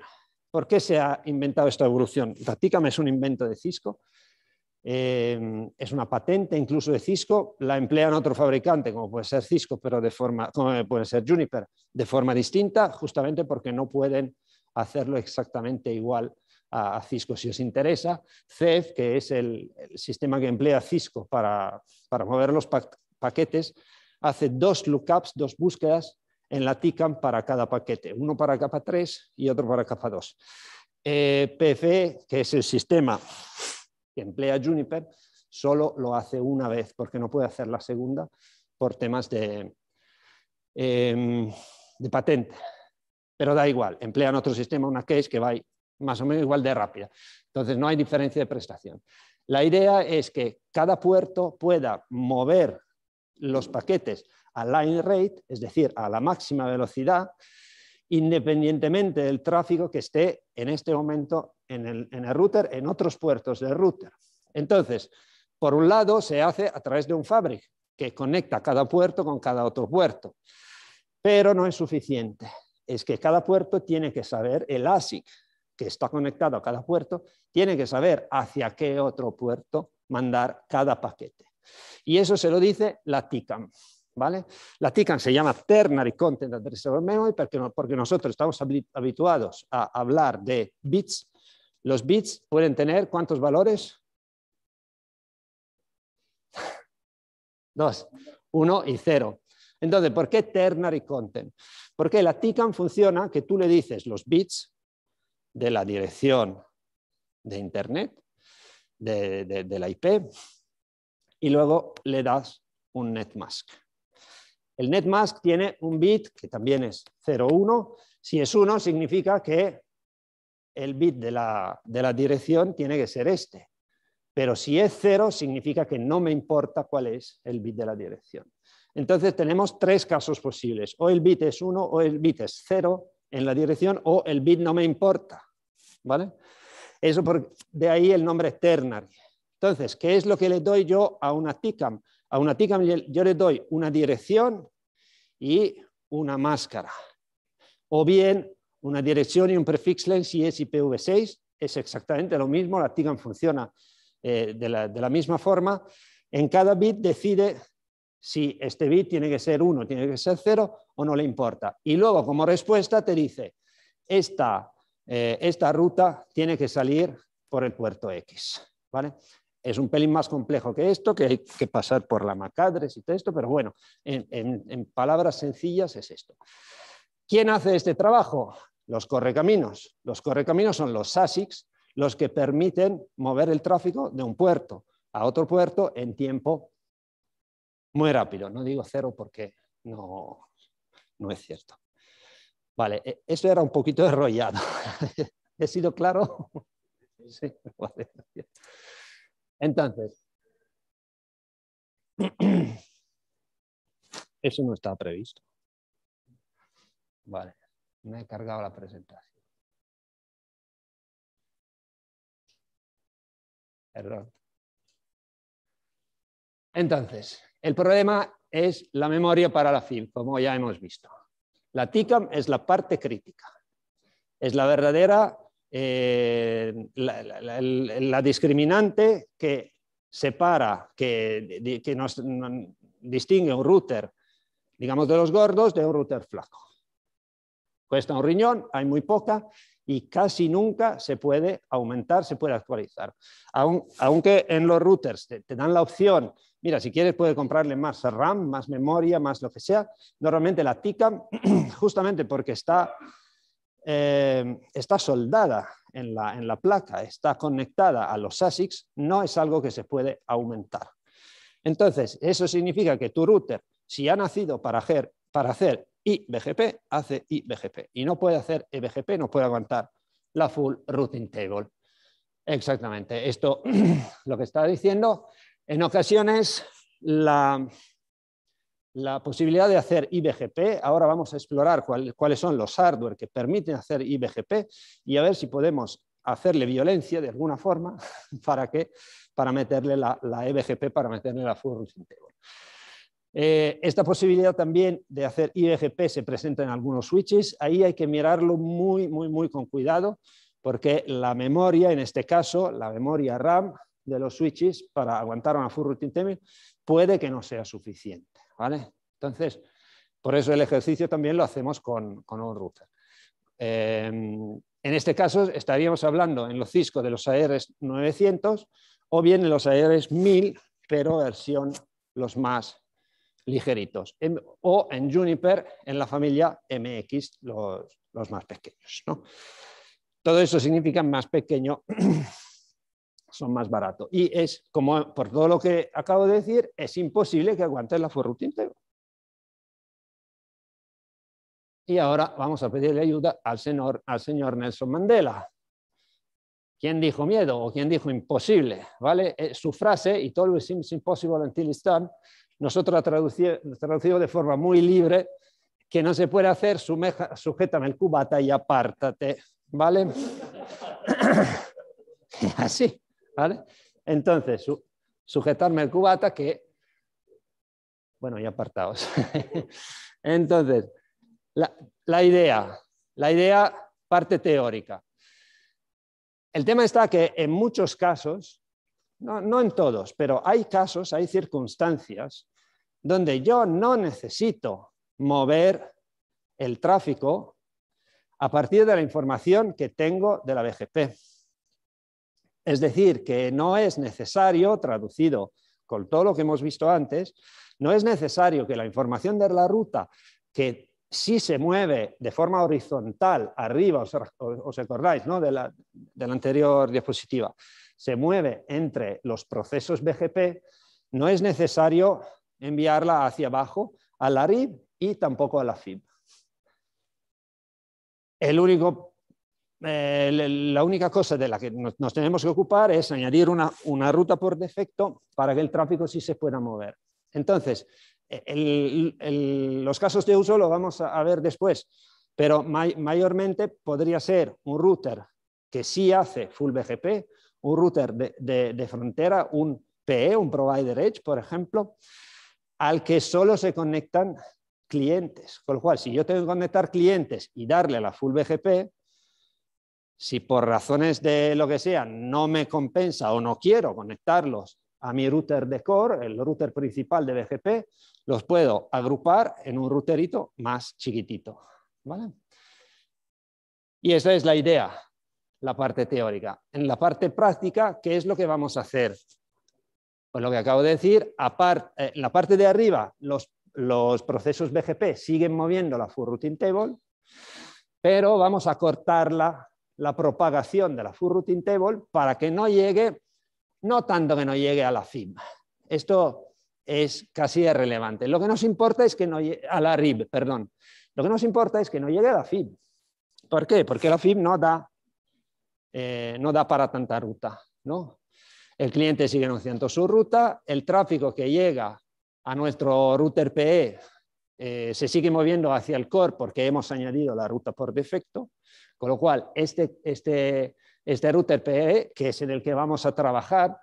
¿Por qué se ha inventado esta evolución? La TICAM es un invento de Cisco, eh, es una patente incluso de Cisco, la emplean otro fabricante, como puede ser Cisco, pero de forma, como puede ser Juniper, de forma distinta, justamente porque no pueden hacerlo exactamente igual a, Cisco. Si os interesa, CEF, que es el, sistema que emplea Cisco para, para mover los paquetes, hace dos lookups, dos búsquedas en la TICAM para cada paquete, uno para capa 3 y otro para capa 2. Eh, PFE, que es el sistema que emplea Juniper, solo lo hace una vez porque no puede hacer la segunda por temas de, em, de patente. Pero da igual, emplean otro sistema, una case que va más o menos igual de rápida. Entonces no hay diferencia de prestación. La idea es que cada puerto pueda mover los paquetes a line rate, es decir, a la máxima velocidad, independientemente del tráfico que esté en este momento en el, router, en otros puertos del router. Entonces, por un lado, se hace a través de un fabric que conecta cada puerto con cada otro puerto, pero no es suficiente. Es que cada puerto tiene que saber, el ASIC que está conectado a cada puerto, tiene que saber hacia qué otro puerto mandar cada paquete. Y eso se lo dice la TICAM. La TICAM se llama Ternary Content Addressable Memory porque, porque nosotros estamos habituados a hablar de bits. Los bits pueden tener ¿cuántos valores? Dos, uno y cero. Entonces, ¿por qué ternary content? Porque la TICAM funciona que tú le dices los bits de la dirección de Internet, de, de la IP, y luego le das un netmask. El netmask tiene un bit que también es 0,1. Si es 1 significa que el bit de la, de la dirección tiene que ser este. Pero si es 0 significa que no me importa cuál es el bit de la dirección. Entonces tenemos tres casos posibles. O el bit es 1 o el bit es 0 en la dirección o el bit no me importa. ¿Vale? Eso por, de ahí el nombre ternary. Entonces, ¿qué es lo que le doy yo a una TICAM? A una TICAM yo le doy una dirección y una máscara. O bien una dirección y un prefix len si es IPv6, es exactamente lo mismo, la TICAM funciona eh, de, la, de, la, misma forma. En cada bit decide si este bit tiene que ser 1, tiene que ser 0 o no le importa. Y luego como respuesta te dice, esta, eh, esta ruta tiene que salir por el puerto X. ¿vale? Es un pelín más complejo que esto, que hay que pasar por la macadres y todo esto, pero bueno, en, palabras sencillas es esto. ¿Quién hace este trabajo? Los correcaminos. Los correcaminos son los ASICs, los que permiten mover el tráfico de un puerto a otro puerto en tiempo muy rápido. No digo cero porque no, no es cierto. Vale, e, esto era un poquito enrollado. *laughs* ¿He sido claro? Sí, vale. Entonces, *clears throat* eso no está previsto. Vale, me he cargado la presentación. Error. Entonces, el problema es la memoria para la FIB, como ya hemos visto. La TICAM es la parte crítica. Es la verdadera, eh, la, discriminante que separa, que, que nos distingue un router, digamos, de los gordos de un router flaco. Cuesta un riñón, hay muy poca y casi nunca se puede aumentar, se puede actualizar. aunque en los routers te, dan la opción, mira, si quieres puedes comprarle más RAM, más memoria, más lo que sea, normalmente la TICAM, *clears throat* justamente porque está, eh, está soldada en la, en la placa, está conectada a los ASICs, no es algo que se puede aumentar. Entonces, eso significa que tu router, si ha nacido para hacer, para hacer IBGP hace IBGP y no puede hacer EBGP, no puede aguantar la full routing table. Exactamente, esto *clears throat* lo que está diciendo. En ocasiones la, la posibilidad de hacer IBGP, ahora vamos a explorar cuáles son los hardware que permiten hacer IBGP y a ver si podemos hacerle violencia de alguna forma *laughs* para, que, para meterle la, EBGP, para meterle la full routing table. Esta posibilidad también de hacer IBGP se presenta en algunos switches. Ahí hay que mirarlo muy, muy, muy con cuidado porque la memoria, en este caso, la memoria RAM de los switches para aguantar una full routing table puede que no sea suficiente. Entonces, por eso el ejercicio también lo hacemos con, un router. Eh, en este caso estaríamos hablando en los Cisco de los ARs 900 o bien en los ARs 1000, pero versión los más ligeritos. O en Juniper, en la familia MX, los, más pequeños. Todo eso significa más pequeño, *clears throat* son más baratos. Y es, como por todo lo que acabo de decir, es imposible que aguantes la for table. Y ahora vamos a pedirle ayuda al señor, al señor Nelson Mandela. ¿Quién dijo miedo o quién dijo imposible? ¿Vale? Eh, su frase, it always seems impossible until it's done, nosotros la traducimos de forma muy libre, que no se puede hacer, sujétame el cubata y apártate, ¿vale? *coughs* Así, ¿vale? Entonces, sujetarme el cubata que, bueno, y apartaos. *laughs* Entonces, la, idea, la idea parte teórica. El tema está que en muchos casos no, en todos, pero hay casos, hay circunstancias donde yo no necesito mover el tráfico a partir de la información que tengo de la BGP. Es decir, que no es necesario, traducido con todo lo que hemos visto antes, no es necesario que la información de la ruta, que sí se mueve de forma horizontal arriba, os, acordáis ¿no? de, la, de la anterior diapositiva, se mueve entre los procesos BGP, no es necesario enviarla hacia abajo a la RIB y tampoco a la FIB. El único, eh, la única cosa de la que nos, tenemos que ocupar es añadir una, ruta por defecto para que el tráfico sí se pueda mover. Entonces, los casos de uso lo vamos a, ver después, pero mayormente podría ser un router que sí hace full BGP un router de, frontera, un PE, un Provider Edge, por ejemplo, al que solo se conectan clientes. Con lo cual, si yo tengo que conectar clientes y darle la full BGP, si por razones de lo que sea no me compensa o no quiero conectarlos a mi router de core, el router principal de BGP, los puedo agrupar en un routerito más chiquitito. Y esa es la idea la parte teórica. En la parte práctica, ¿qué es lo que vamos a hacer? Pues lo que acabo de decir, eh, en la parte de arriba, los, procesos BGP siguen moviendo la full routing table, pero vamos a cortar la, propagación de la full routing table para que no llegue, no tanto que no llegue a la FIB. Esto es casi irrelevante. Lo que nos importa es que no llegue a la RIB, perdón. Lo que nos importa es que no llegue a la FIB. ¿Por qué? Porque la FIB no da eh, no da para tanta ruta. ¿no? El cliente sigue anunciando su ruta, el tráfico que llega a nuestro router PE eh, se sigue moviendo hacia el core porque hemos añadido la ruta por defecto, con lo cual este, este, este router PE, que es en el que vamos a trabajar,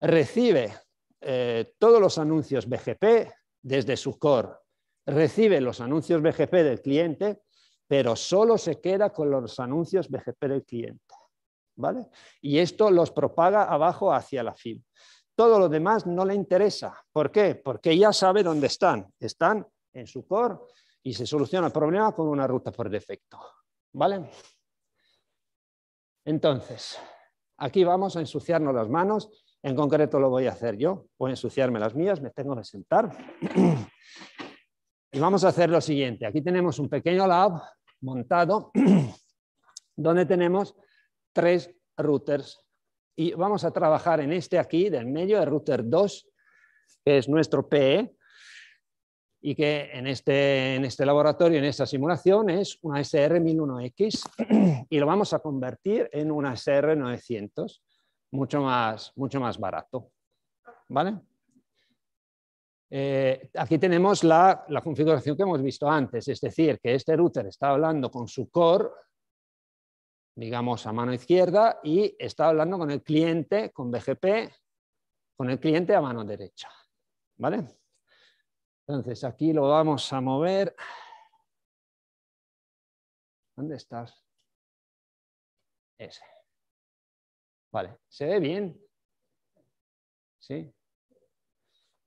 recibe eh, todos los anuncios BGP desde su core recibe los anuncios BGP del cliente, pero solo se queda con los anuncios BGP del cliente. ¿vale? Y esto los propaga abajo hacia la FIB. Todo lo demás no le interesa. ¿Por qué? Porque ya sabe dónde están. Están en su core y se soluciona el problema con una ruta por defecto. ¿Vale? Entonces, aquí vamos a ensuciarnos las manos. En concreto lo voy a hacer yo. Voy a ensuciarme las mías, me tengo que sentar. *clears throat* Y vamos a hacer lo siguiente. Aquí tenemos un pequeño lab montado *clears throat* donde tenemos tres routers y vamos a trabajar en este aquí del medio, el router 2, que es nuestro PE, y que en este, en este laboratorio, en esta simulación, es una SR1001X y lo vamos a convertir en una SR900, mucho más, mucho más barato. ¿Vale? Eh, aquí tenemos la, la configuración que hemos visto antes, es decir, que este router está hablando con su core digamos, a mano izquierda y está hablando con el cliente, con BGP, con el cliente a mano derecha. ¿Vale? Entonces aquí lo vamos a mover. ¿Dónde estás? Ese. Vale, ¿se ve bien? ¿Sí?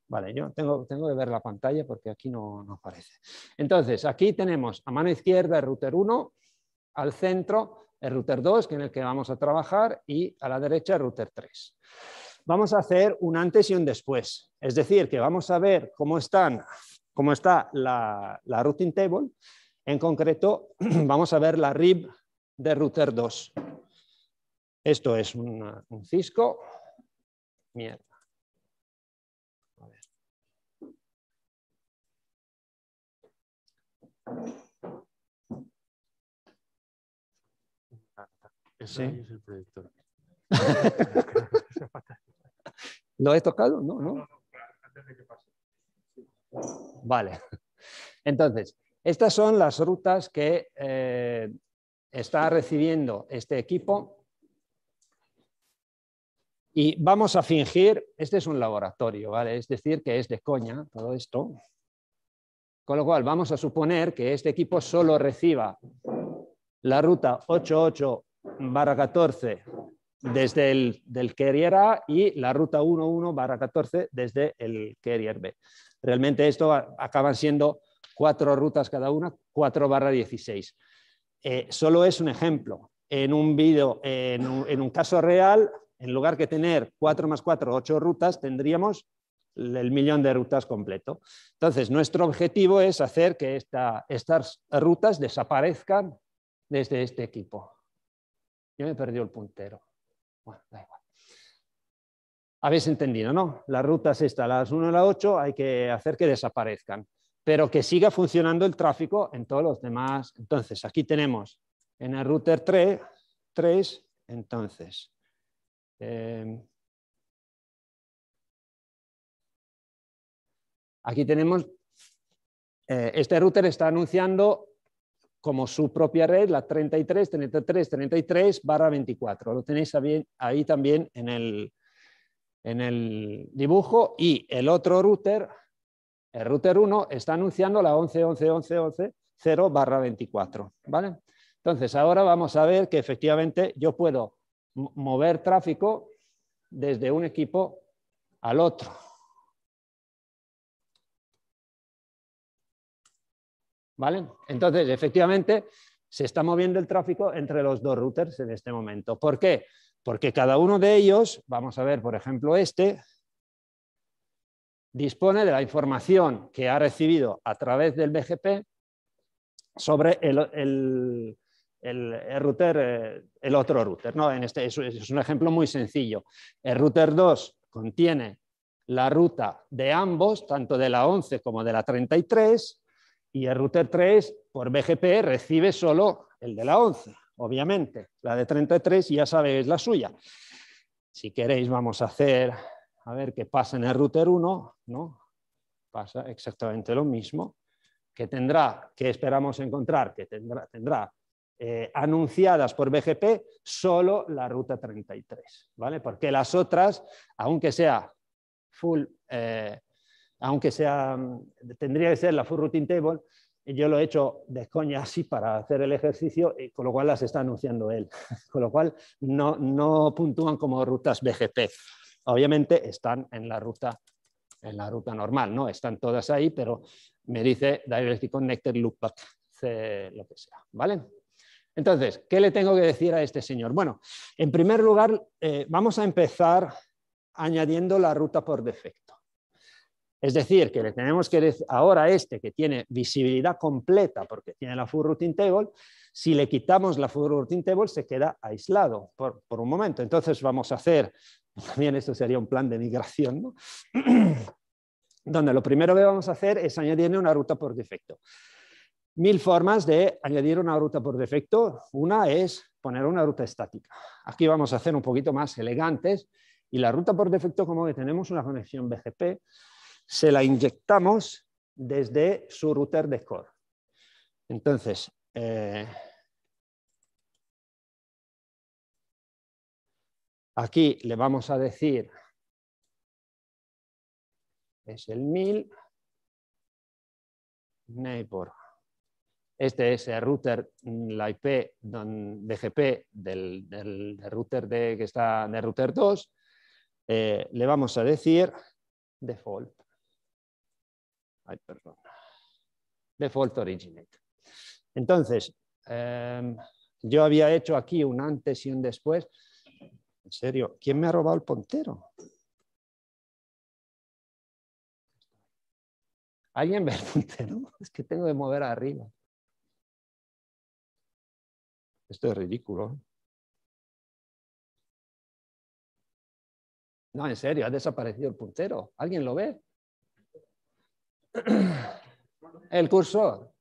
Vale, yo tengo, tengo que ver la pantalla porque aquí no, no aparece. Entonces, aquí tenemos a mano izquierda el router 1, al centro el router 2, que en el que vamos a trabajar, y a la derecha el router 3. Vamos a hacer un antes y un después, es decir, que vamos a ver cómo, están, cómo está la, routing table. En concreto, *clears throat* vamos a ver la RIB de router 2. Esto es un, un Cisco. Mierda. A ver. sí. es el proyector. *laughs* ¿Lo he tocado? No, no. Vale. Entonces, estas son las rutas que eh, está recibiendo este equipo. Y vamos a fingir, este es un laboratorio, ¿vale? Es decir, que es de coña todo esto. Con lo cual, vamos a suponer que este equipo solo reciba la ruta 88 barra 14 desde el del carrier A y la ruta 11 barra 14 desde el carrier B. Realmente esto acaban siendo cuatro rutas cada una, 4 barra 16. Eh, solo es un ejemplo. En un vídeo, en, un, caso real, en lugar que tener 4 más 4, 8 rutas, tendríamos el millón de rutas completo. Entonces, nuestro objetivo es hacer que estas rutas desaparezcan desde este equipo. Yo me perdió el puntero. Bueno, da igual. Habéis entendido, ¿no? Las rutas estas, las 1 y las 8, hay que hacer que desaparezcan, pero que siga funcionando el tráfico en todos los demás. Entonces, aquí tenemos en el router 3, 3 entonces, em, aquí tenemos, eh, este router está anunciando como su propia red, la 33, 33, 33 barra 24. Lo tenéis ahí también en el, en el dibujo y el otro router, el router 1, está anunciando la 11, 11, 11, 11, 0 barra 24. ¿vale? Entonces, ahora vamos a ver que efectivamente yo puedo mover tráfico desde un equipo al otro. ¿Vale? Entonces, efectivamente, se está moviendo el tráfico entre los dos routers en este momento. ¿Por qué? Porque cada uno de ellos, vamos a ver, por ejemplo, este, dispone de la información que ha recibido a través del BGP sobre el, router, eh, el otro router. ¿no? En este, es, es un ejemplo muy sencillo. El router 2 contiene la ruta de ambos, tanto de la 11 como de la 33, y el router 3 por BGP recibe solo el de la 11, obviamente. La de 33 ya sabéis la suya. Si queréis vamos a hacer, a ver qué pasa en el router 1, ¿no? Pasa exactamente lo mismo, que tendrá, que esperamos encontrar, que tendrá, tendrá eh, anunciadas por BGP solo la ruta 33, ¿vale? Porque las otras, aunque sea full eh, aunque sea, tendría que ser la full routing table, yo lo he hecho de coña así para hacer el ejercicio, y con lo cual las está anunciando él. *laughs* Con lo cual no, no puntúan como rutas BGP. Obviamente están en la ruta en la ruta normal, ¿no? Están todas ahí, pero me dice Directly Connected Loopback, lo que sea, ¿vale? Entonces, ¿qué le tengo que decir a este señor? Bueno, en primer lugar, eh, vamos a empezar añadiendo la ruta por defecto. Es decir, que le tenemos que decir ahora este que tiene visibilidad completa porque tiene la full routing table, si le quitamos la full routing table se queda aislado por, por un momento. Entonces vamos a hacer *laughs* también esto sería un plan de migración, ¿no? *clears throat* donde lo primero que vamos a hacer es añadirle una ruta por defecto. Mil formas de añadir una ruta por defecto. Una es poner una ruta estática. Aquí vamos a hacer un poquito más elegantes y la ruta por defecto, como que tenemos una conexión BGP, se la inyectamos desde su router de core. Entonces, eh, Aquí le vamos a decir, es el 1000, neighbor. Este es el router, la IP BGP del, del, router de, que está de router 2. Eh, le vamos a decir default. Ay, perdón. Default originate. Entonces, em, yo había hecho aquí un antes y un después. En serio, ¿quién me ha robado el puntero? ¿Alguien ve el puntero? *laughs* Es que tengo que mover arriba. Esto es ridículo. No, en serio, ha desaparecido el puntero. ¿Alguien lo ve? *clears throat* El cursor.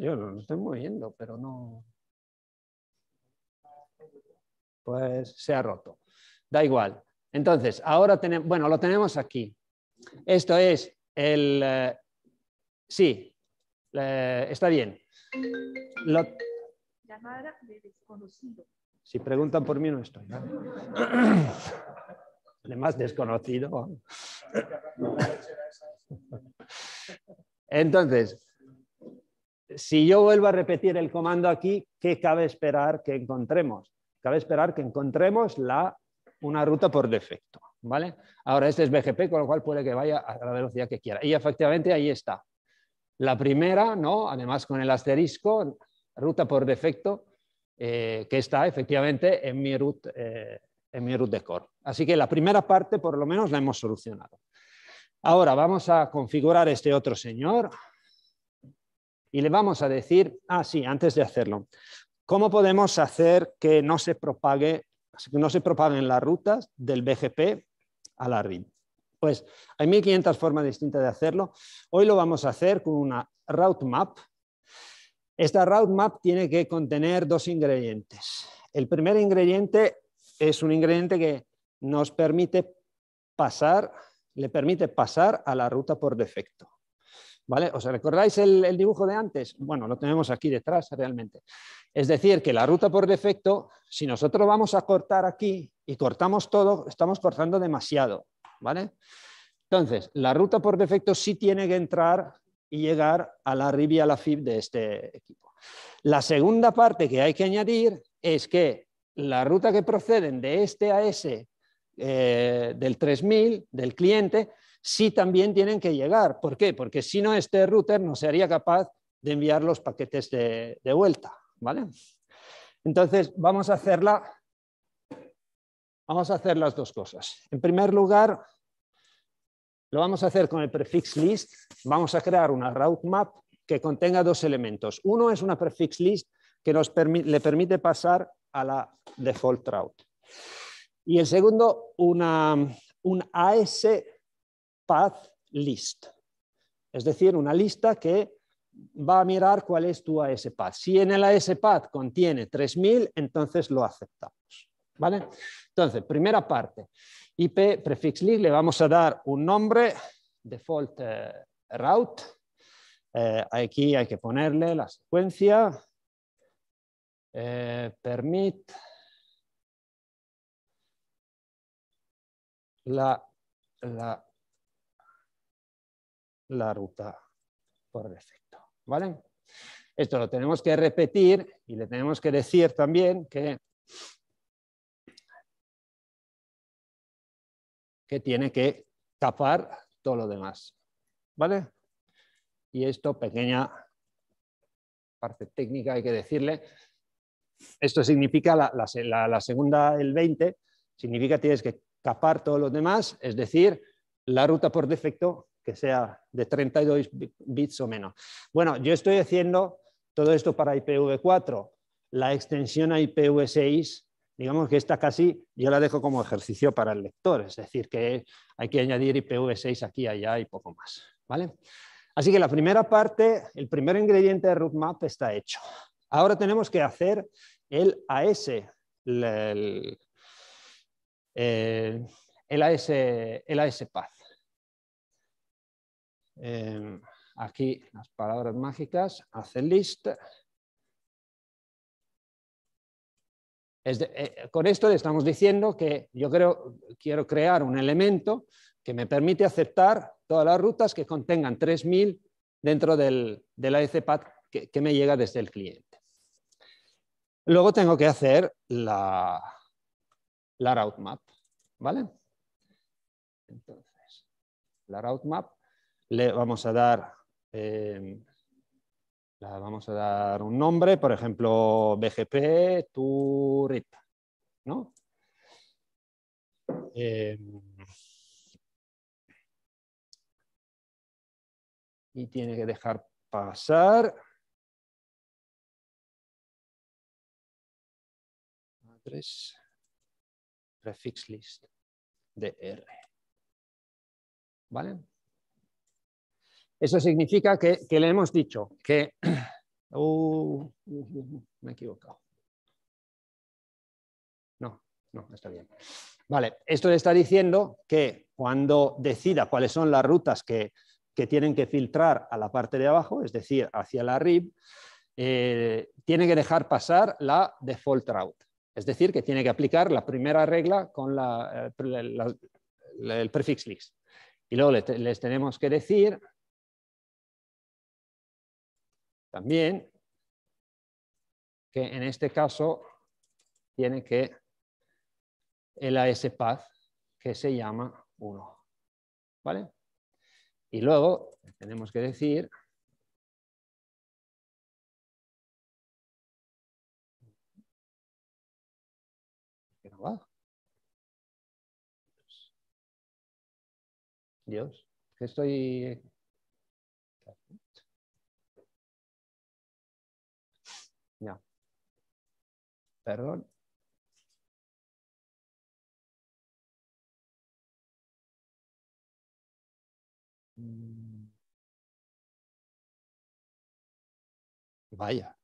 yo lo estoy moviendo, pero no pues se ha roto. Da igual. Entonces, ahora tenemos, bueno, lo tenemos aquí. Esto es el, eh, sí, está bien. Llamada de desconocido. Si preguntan por mí, no estoy. De *clears throat* más desconocido. Entonces, si yo vuelvo a repetir el comando aquí, ¿qué cabe esperar que encontremos? cabe esperar que encontremos la, una ruta por defecto. ¿vale? Ahora, este es BGP, con lo cual puede que vaya a la velocidad que quiera. Y efectivamente ahí está. La primera, ¿no? además con el asterisco, ruta por defecto, eh, que está efectivamente en mi, root, eh, en mi root de core. Así que la primera parte, por lo menos, la hemos solucionado. Ahora vamos a configurar este otro señor y le vamos a decir, ah, sí, antes de hacerlo, ¿Cómo podemos hacer que no se, propague, que no se propaguen las rutas del BGP a la RIB? Pues hay 1500 formas distintas de hacerlo. Hoy lo vamos a hacer con una route map. Esta route map tiene que contener dos ingredientes. El primer ingrediente es un ingrediente que nos permite pasar, le permite pasar a la ruta por defecto. ¿Vale? ¿Os recordáis el, dibujo de antes? Bueno, lo tenemos aquí detrás realmente. Es decir, que la ruta por defecto, si nosotros vamos a cortar aquí y cortamos todo, estamos cortando demasiado. ¿vale? Entonces, la ruta por defecto sí tiene que entrar y llegar a la RIB y a la FIB de este equipo. La segunda parte que hay que añadir es que la ruta que proceden de este a ese eh, del 3000 del cliente sí también tienen que llegar. ¿Por qué? Porque si no, este router no sería capaz de enviar los paquetes de, vuelta. ¿vale? Entonces, vamos a hacerla. Vamos a hacer las dos cosas. En primer lugar, lo vamos a hacer con el prefix list. Vamos a crear una route map que contenga dos elementos. Uno es una prefix list que nos le permite pasar a la default route. Y el segundo, una, un AS path list, es decir, una lista que va a mirar cuál es tu AS path. Si en el AS path contiene 3000, entonces lo aceptamos. ¿Vale? Entonces, primera parte, IP prefix list, le vamos a dar un nombre, default eh, route. Eh, aquí hay que ponerle la secuencia. Eh, permit la, la la ruta por defecto. ¿Vale? Esto lo tenemos que repetir y le tenemos que decir también que, que tiene que capar todo lo demás. ¿Vale? Y esto, pequeña parte técnica, hay que decirle, esto significa la, segunda, el 20, significa que tienes que capar todos los demás, es decir, la ruta por defecto que sea de 32 bits o menos. Bueno, yo estoy haciendo todo esto para IPv4. La extensión a IPv6, digamos que esta casi yo la dejo como ejercicio para el lector, es decir, que hay que añadir IPv6 aquí, allá y poco más. ¿vale? Así que la primera parte, el primer ingrediente de roadmap está hecho. Ahora tenemos que hacer el AS, el, AS, el AS Path. Em, aquí las palabras mágicas, hace list. Eh, con esto le estamos diciendo que yo creo, quiero crear un elemento que me permite aceptar todas las rutas que contengan 3000 dentro del, del AECPAD que, que me llega desde el cliente. Luego tengo que hacer la, la route map, ¿vale? Entonces, la route map le vamos a dar, eh, vamos a dar un nombre, por ejemplo, BGP to RIP, ¿no? Eh, y tiene que dejar pasar. Prefix list de R. ¿Vale? Eso significa que, le hemos dicho que... *coughs* Uh, uh, uh, me he equivocado. No, no, está bien. Vale, esto le está diciendo que cuando decida cuáles son las rutas que, tienen que filtrar a la parte de abajo, es decir, hacia la RIB, eh, tiene que dejar pasar la default route. Es decir, que tiene que aplicar la primera regla con eh, el prefix list. Y luego les tenemos que decir también que en este caso tiene que el ASPath que se llama 1. ¿Vale? Y luego tenemos que decir Dios, que estoy Ya. Perdón. Mm. Vaya.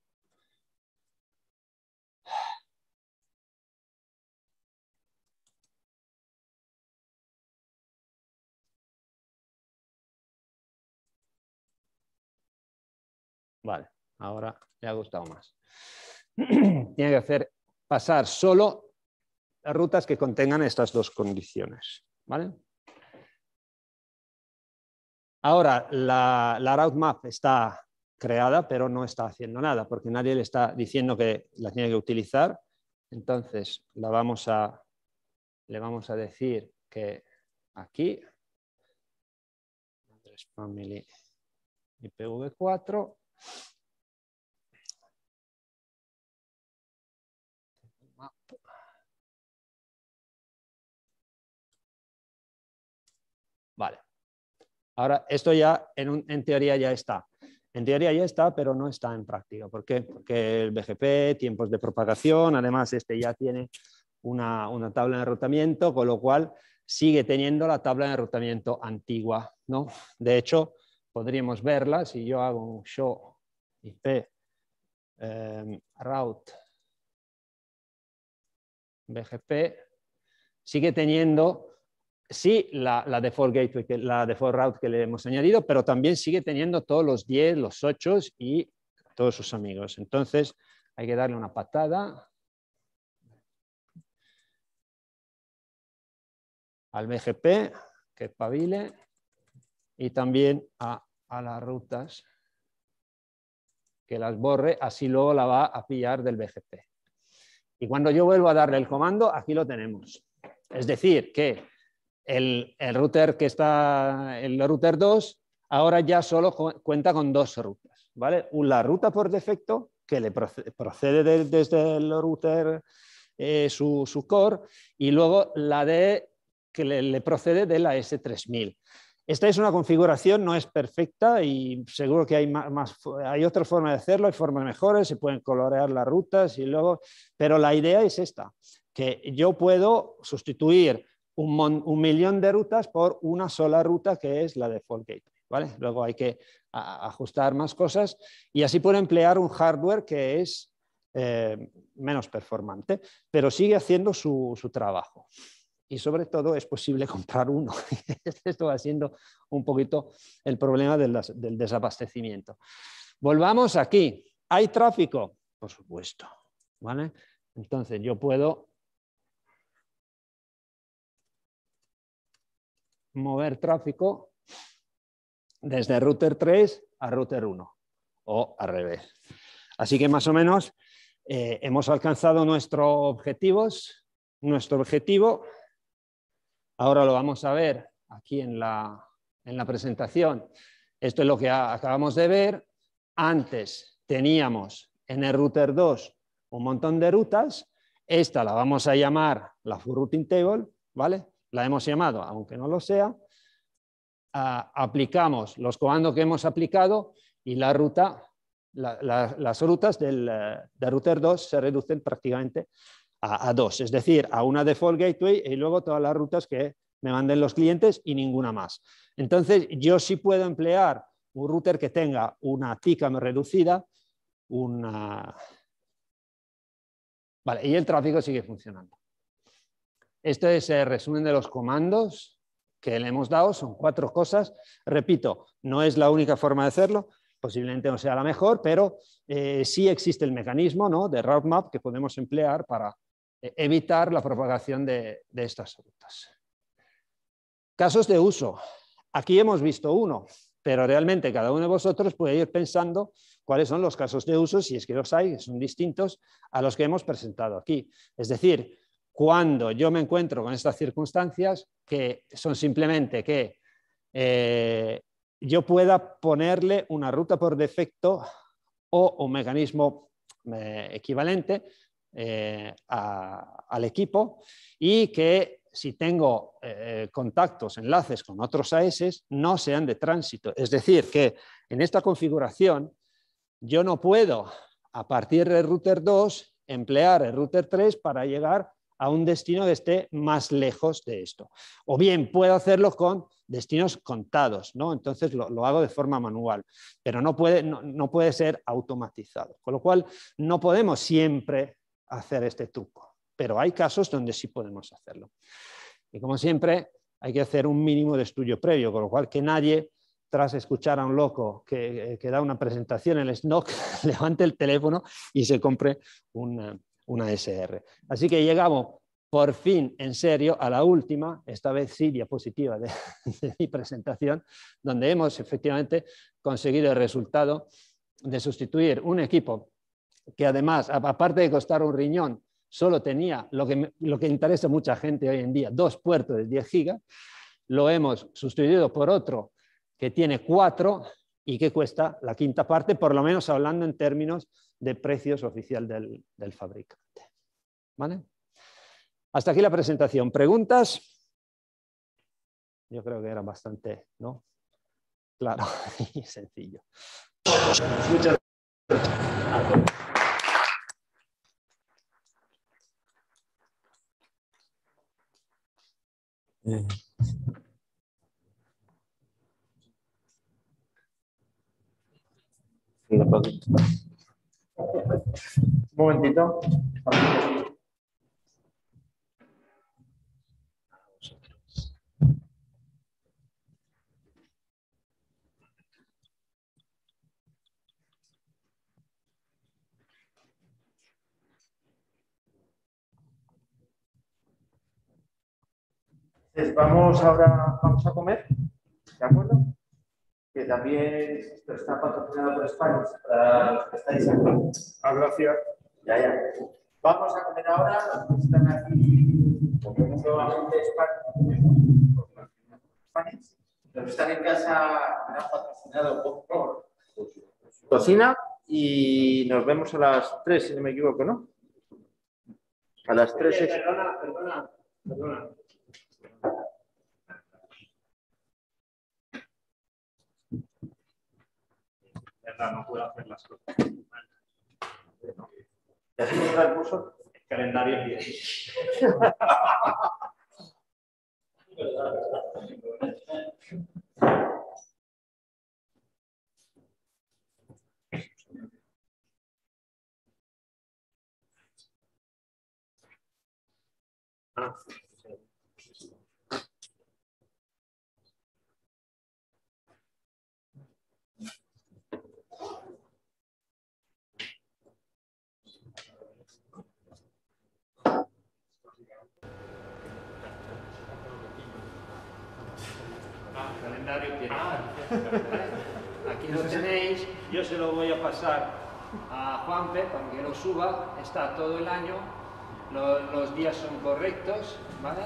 Vale, ahora le ha gustado más. *clears throat* tiene que hacer pasar solo rutas que contengan estas dos condiciones. ¿vale? Ahora, la, la route map está creada, pero no está haciendo nada, porque nadie le está diciendo que la tiene que utilizar. Entonces, le vamos a decir que aquí, family IPv4, Vale. Ahora, esto ya en, teoría ya está. En teoría ya está, pero no está en práctica. ¿Por qué? Porque el BGP, tiempos de propagación, además este ya tiene una, tabla de enrutamiento, con lo cual sigue teniendo la tabla de enrutamiento antigua. ¿no? De hecho, podríamos verla si yo hago un show IP em, route BGP, sigue teniendo sí la, la, default gateway, la default route que le hemos añadido, pero también sigue teniendo todos los 10, los 8 y todos sus amigos. Entonces hay que darle una patada al BGP, que pavile. y también a, las rutas que las borre, así luego la va a pillar del BGP. Y cuando yo vuelvo a darle el comando, aquí lo tenemos. Es decir, que el, router que está, el router 2, ahora ya solo cuenta con dos rutas. ¿vale? La ruta por defecto, que le procede, desde el router eh, su, core, y luego la de que le, procede de la S3000. Esta es una configuración, no es perfecta y seguro que hay, más, hay otra forma de hacerlo, hay formas mejores, se pueden colorear las rutas y luego, pero la idea es esta, que yo puedo sustituir un, millón de rutas por una sola ruta que es la de Gateway. ¿vale? Luego hay que ajustar más cosas y así puedo emplear un hardware que es eh, menos performante, pero sigue haciendo su, trabajo. Y sobre todo es posible *laughs* comprar uno. *laughs* Esto va siendo un poquito el problema del, desabastecimiento. Volvamos aquí. ¿Hay tráfico? Por supuesto. ¿vale? Entonces yo puedo mover tráfico desde router 3 a router 1 o al revés. Así que más o menos eh, hemos alcanzado nuestros objetivos. Nuestro objetivo, ahora lo vamos a ver aquí en la, en la presentación. Esto es lo que acabamos de ver. Antes teníamos en el router 2 un montón de rutas. Esta la vamos a llamar la full routing table, ¿vale? La hemos llamado, aunque no lo sea. Aplicamos los comandos que hemos aplicado y las rutas del, eh, router 2 se reducen prácticamente a, dos, es decir, a una default gateway y luego todas las rutas que me manden los clientes y ninguna más. Entonces, yo sí puedo emplear un router que tenga una TICAM reducida, una... Vale, y el tráfico sigue funcionando. Este es el resumen de los comandos que le hemos dado, son cuatro cosas. Repito, no es la única forma de hacerlo, posiblemente no sea la mejor, pero eh, sí existe el mecanismo ¿no? de route map que podemos emplear para evitar la propagación de, estas rutas. Casos de uso. Aquí hemos visto uno, pero realmente cada uno de vosotros puede ir pensando cuáles son los casos de uso, si es que los hay, son distintos a los que hemos presentado aquí. Es decir, cuando yo me encuentro con estas circunstancias que son simplemente que eh, yo pueda ponerle una ruta por defecto o un mecanismo eh, equivalente eh, al equipo y que si tengo eh, contactos, enlaces con otros AS, no sean de tránsito. Es decir, que en esta configuración yo no puedo, a partir del router 2, emplear el router 3 para llegar a un destino que esté más lejos de esto. O bien puedo hacerlo con destinos contados, ¿no? entonces lo, hago de forma manual, pero no puede, no, puede ser automatizado. Con lo cual, no podemos siempre hacer este truco, pero hay casos donde sí podemos hacerlo. Y como siempre, hay que hacer un mínimo de estudio previo, con lo cual que nadie, tras escuchar a un loco que, da una presentación en el SNOC, *laughs* levante el teléfono y se compre una, una SR. Así que llegamos por fin, en serio, a la última, esta vez sí, diapositiva *laughs* de, mi presentación, donde hemos efectivamente conseguido el resultado de sustituir un equipo que además, aparte de costar un riñón, solo tenía lo que, lo que interesa a mucha gente hoy en día, dos puertos de 10 gigas, lo hemos sustituido por otro que tiene cuatro y que cuesta la quinta parte, por lo menos hablando en términos de precios oficial del, del fabricante. ¿Vale? Hasta aquí la presentación. ¿Preguntas? Yo creo que era bastante ¿no? claro *laughs* y sencillo. Muchas gracias. Un momentito. Vamos ahora vamos a comer, ¿de acuerdo? que también está patrocinado por España, para los que estáis aquí. Ah, gracias. Ya, ya. Vamos a comer ahora, los que están aquí, nuevamente España, los que están en casa me han patrocinado por cocina y nos vemos a las 3, si no me equivoco, ¿no? A las 3 es... Perdona, perdona, perdona. Verdad, no puedo hacer las cosas. ¿Ya se el curso? El calendario bien. calendario bien. *laughs* Aquí lo tenéis, yo se lo voy a pasar a Juanpe para que lo suba, está todo el año, lo- los días son correctos, ¿vale?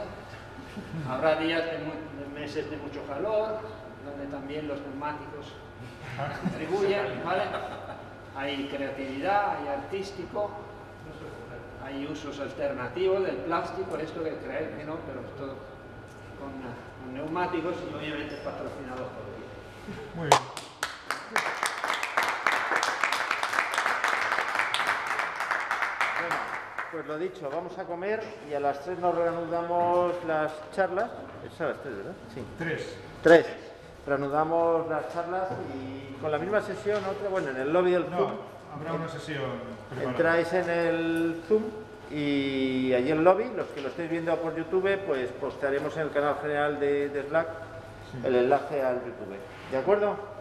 Habrá días de, meses de mucho calor, donde también los neumáticos contribuyen, *laughs* ¿vale? Hay creatividad, hay artístico, hay usos alternativos del plástico, esto que creéis que no, pero todo con, con neumáticos y obviamente patrocinados por. Muy bien. Bueno, pues lo dicho, vamos a comer y a las 3 nos reanudamos las charlas. Es a las 3, ¿verdad? Sí. Tres. 3. Reanudamos las charlas y con la misma sesión, otra, bueno, en el lobby del No, Zoom. habrá una sesión preparada. Entráis en el Zoom y allí en el lobby, los que lo estéis viendo por YouTube, pues postearemos en el canal general de, de Slack el enlace al YouTube. ¿De acuerdo?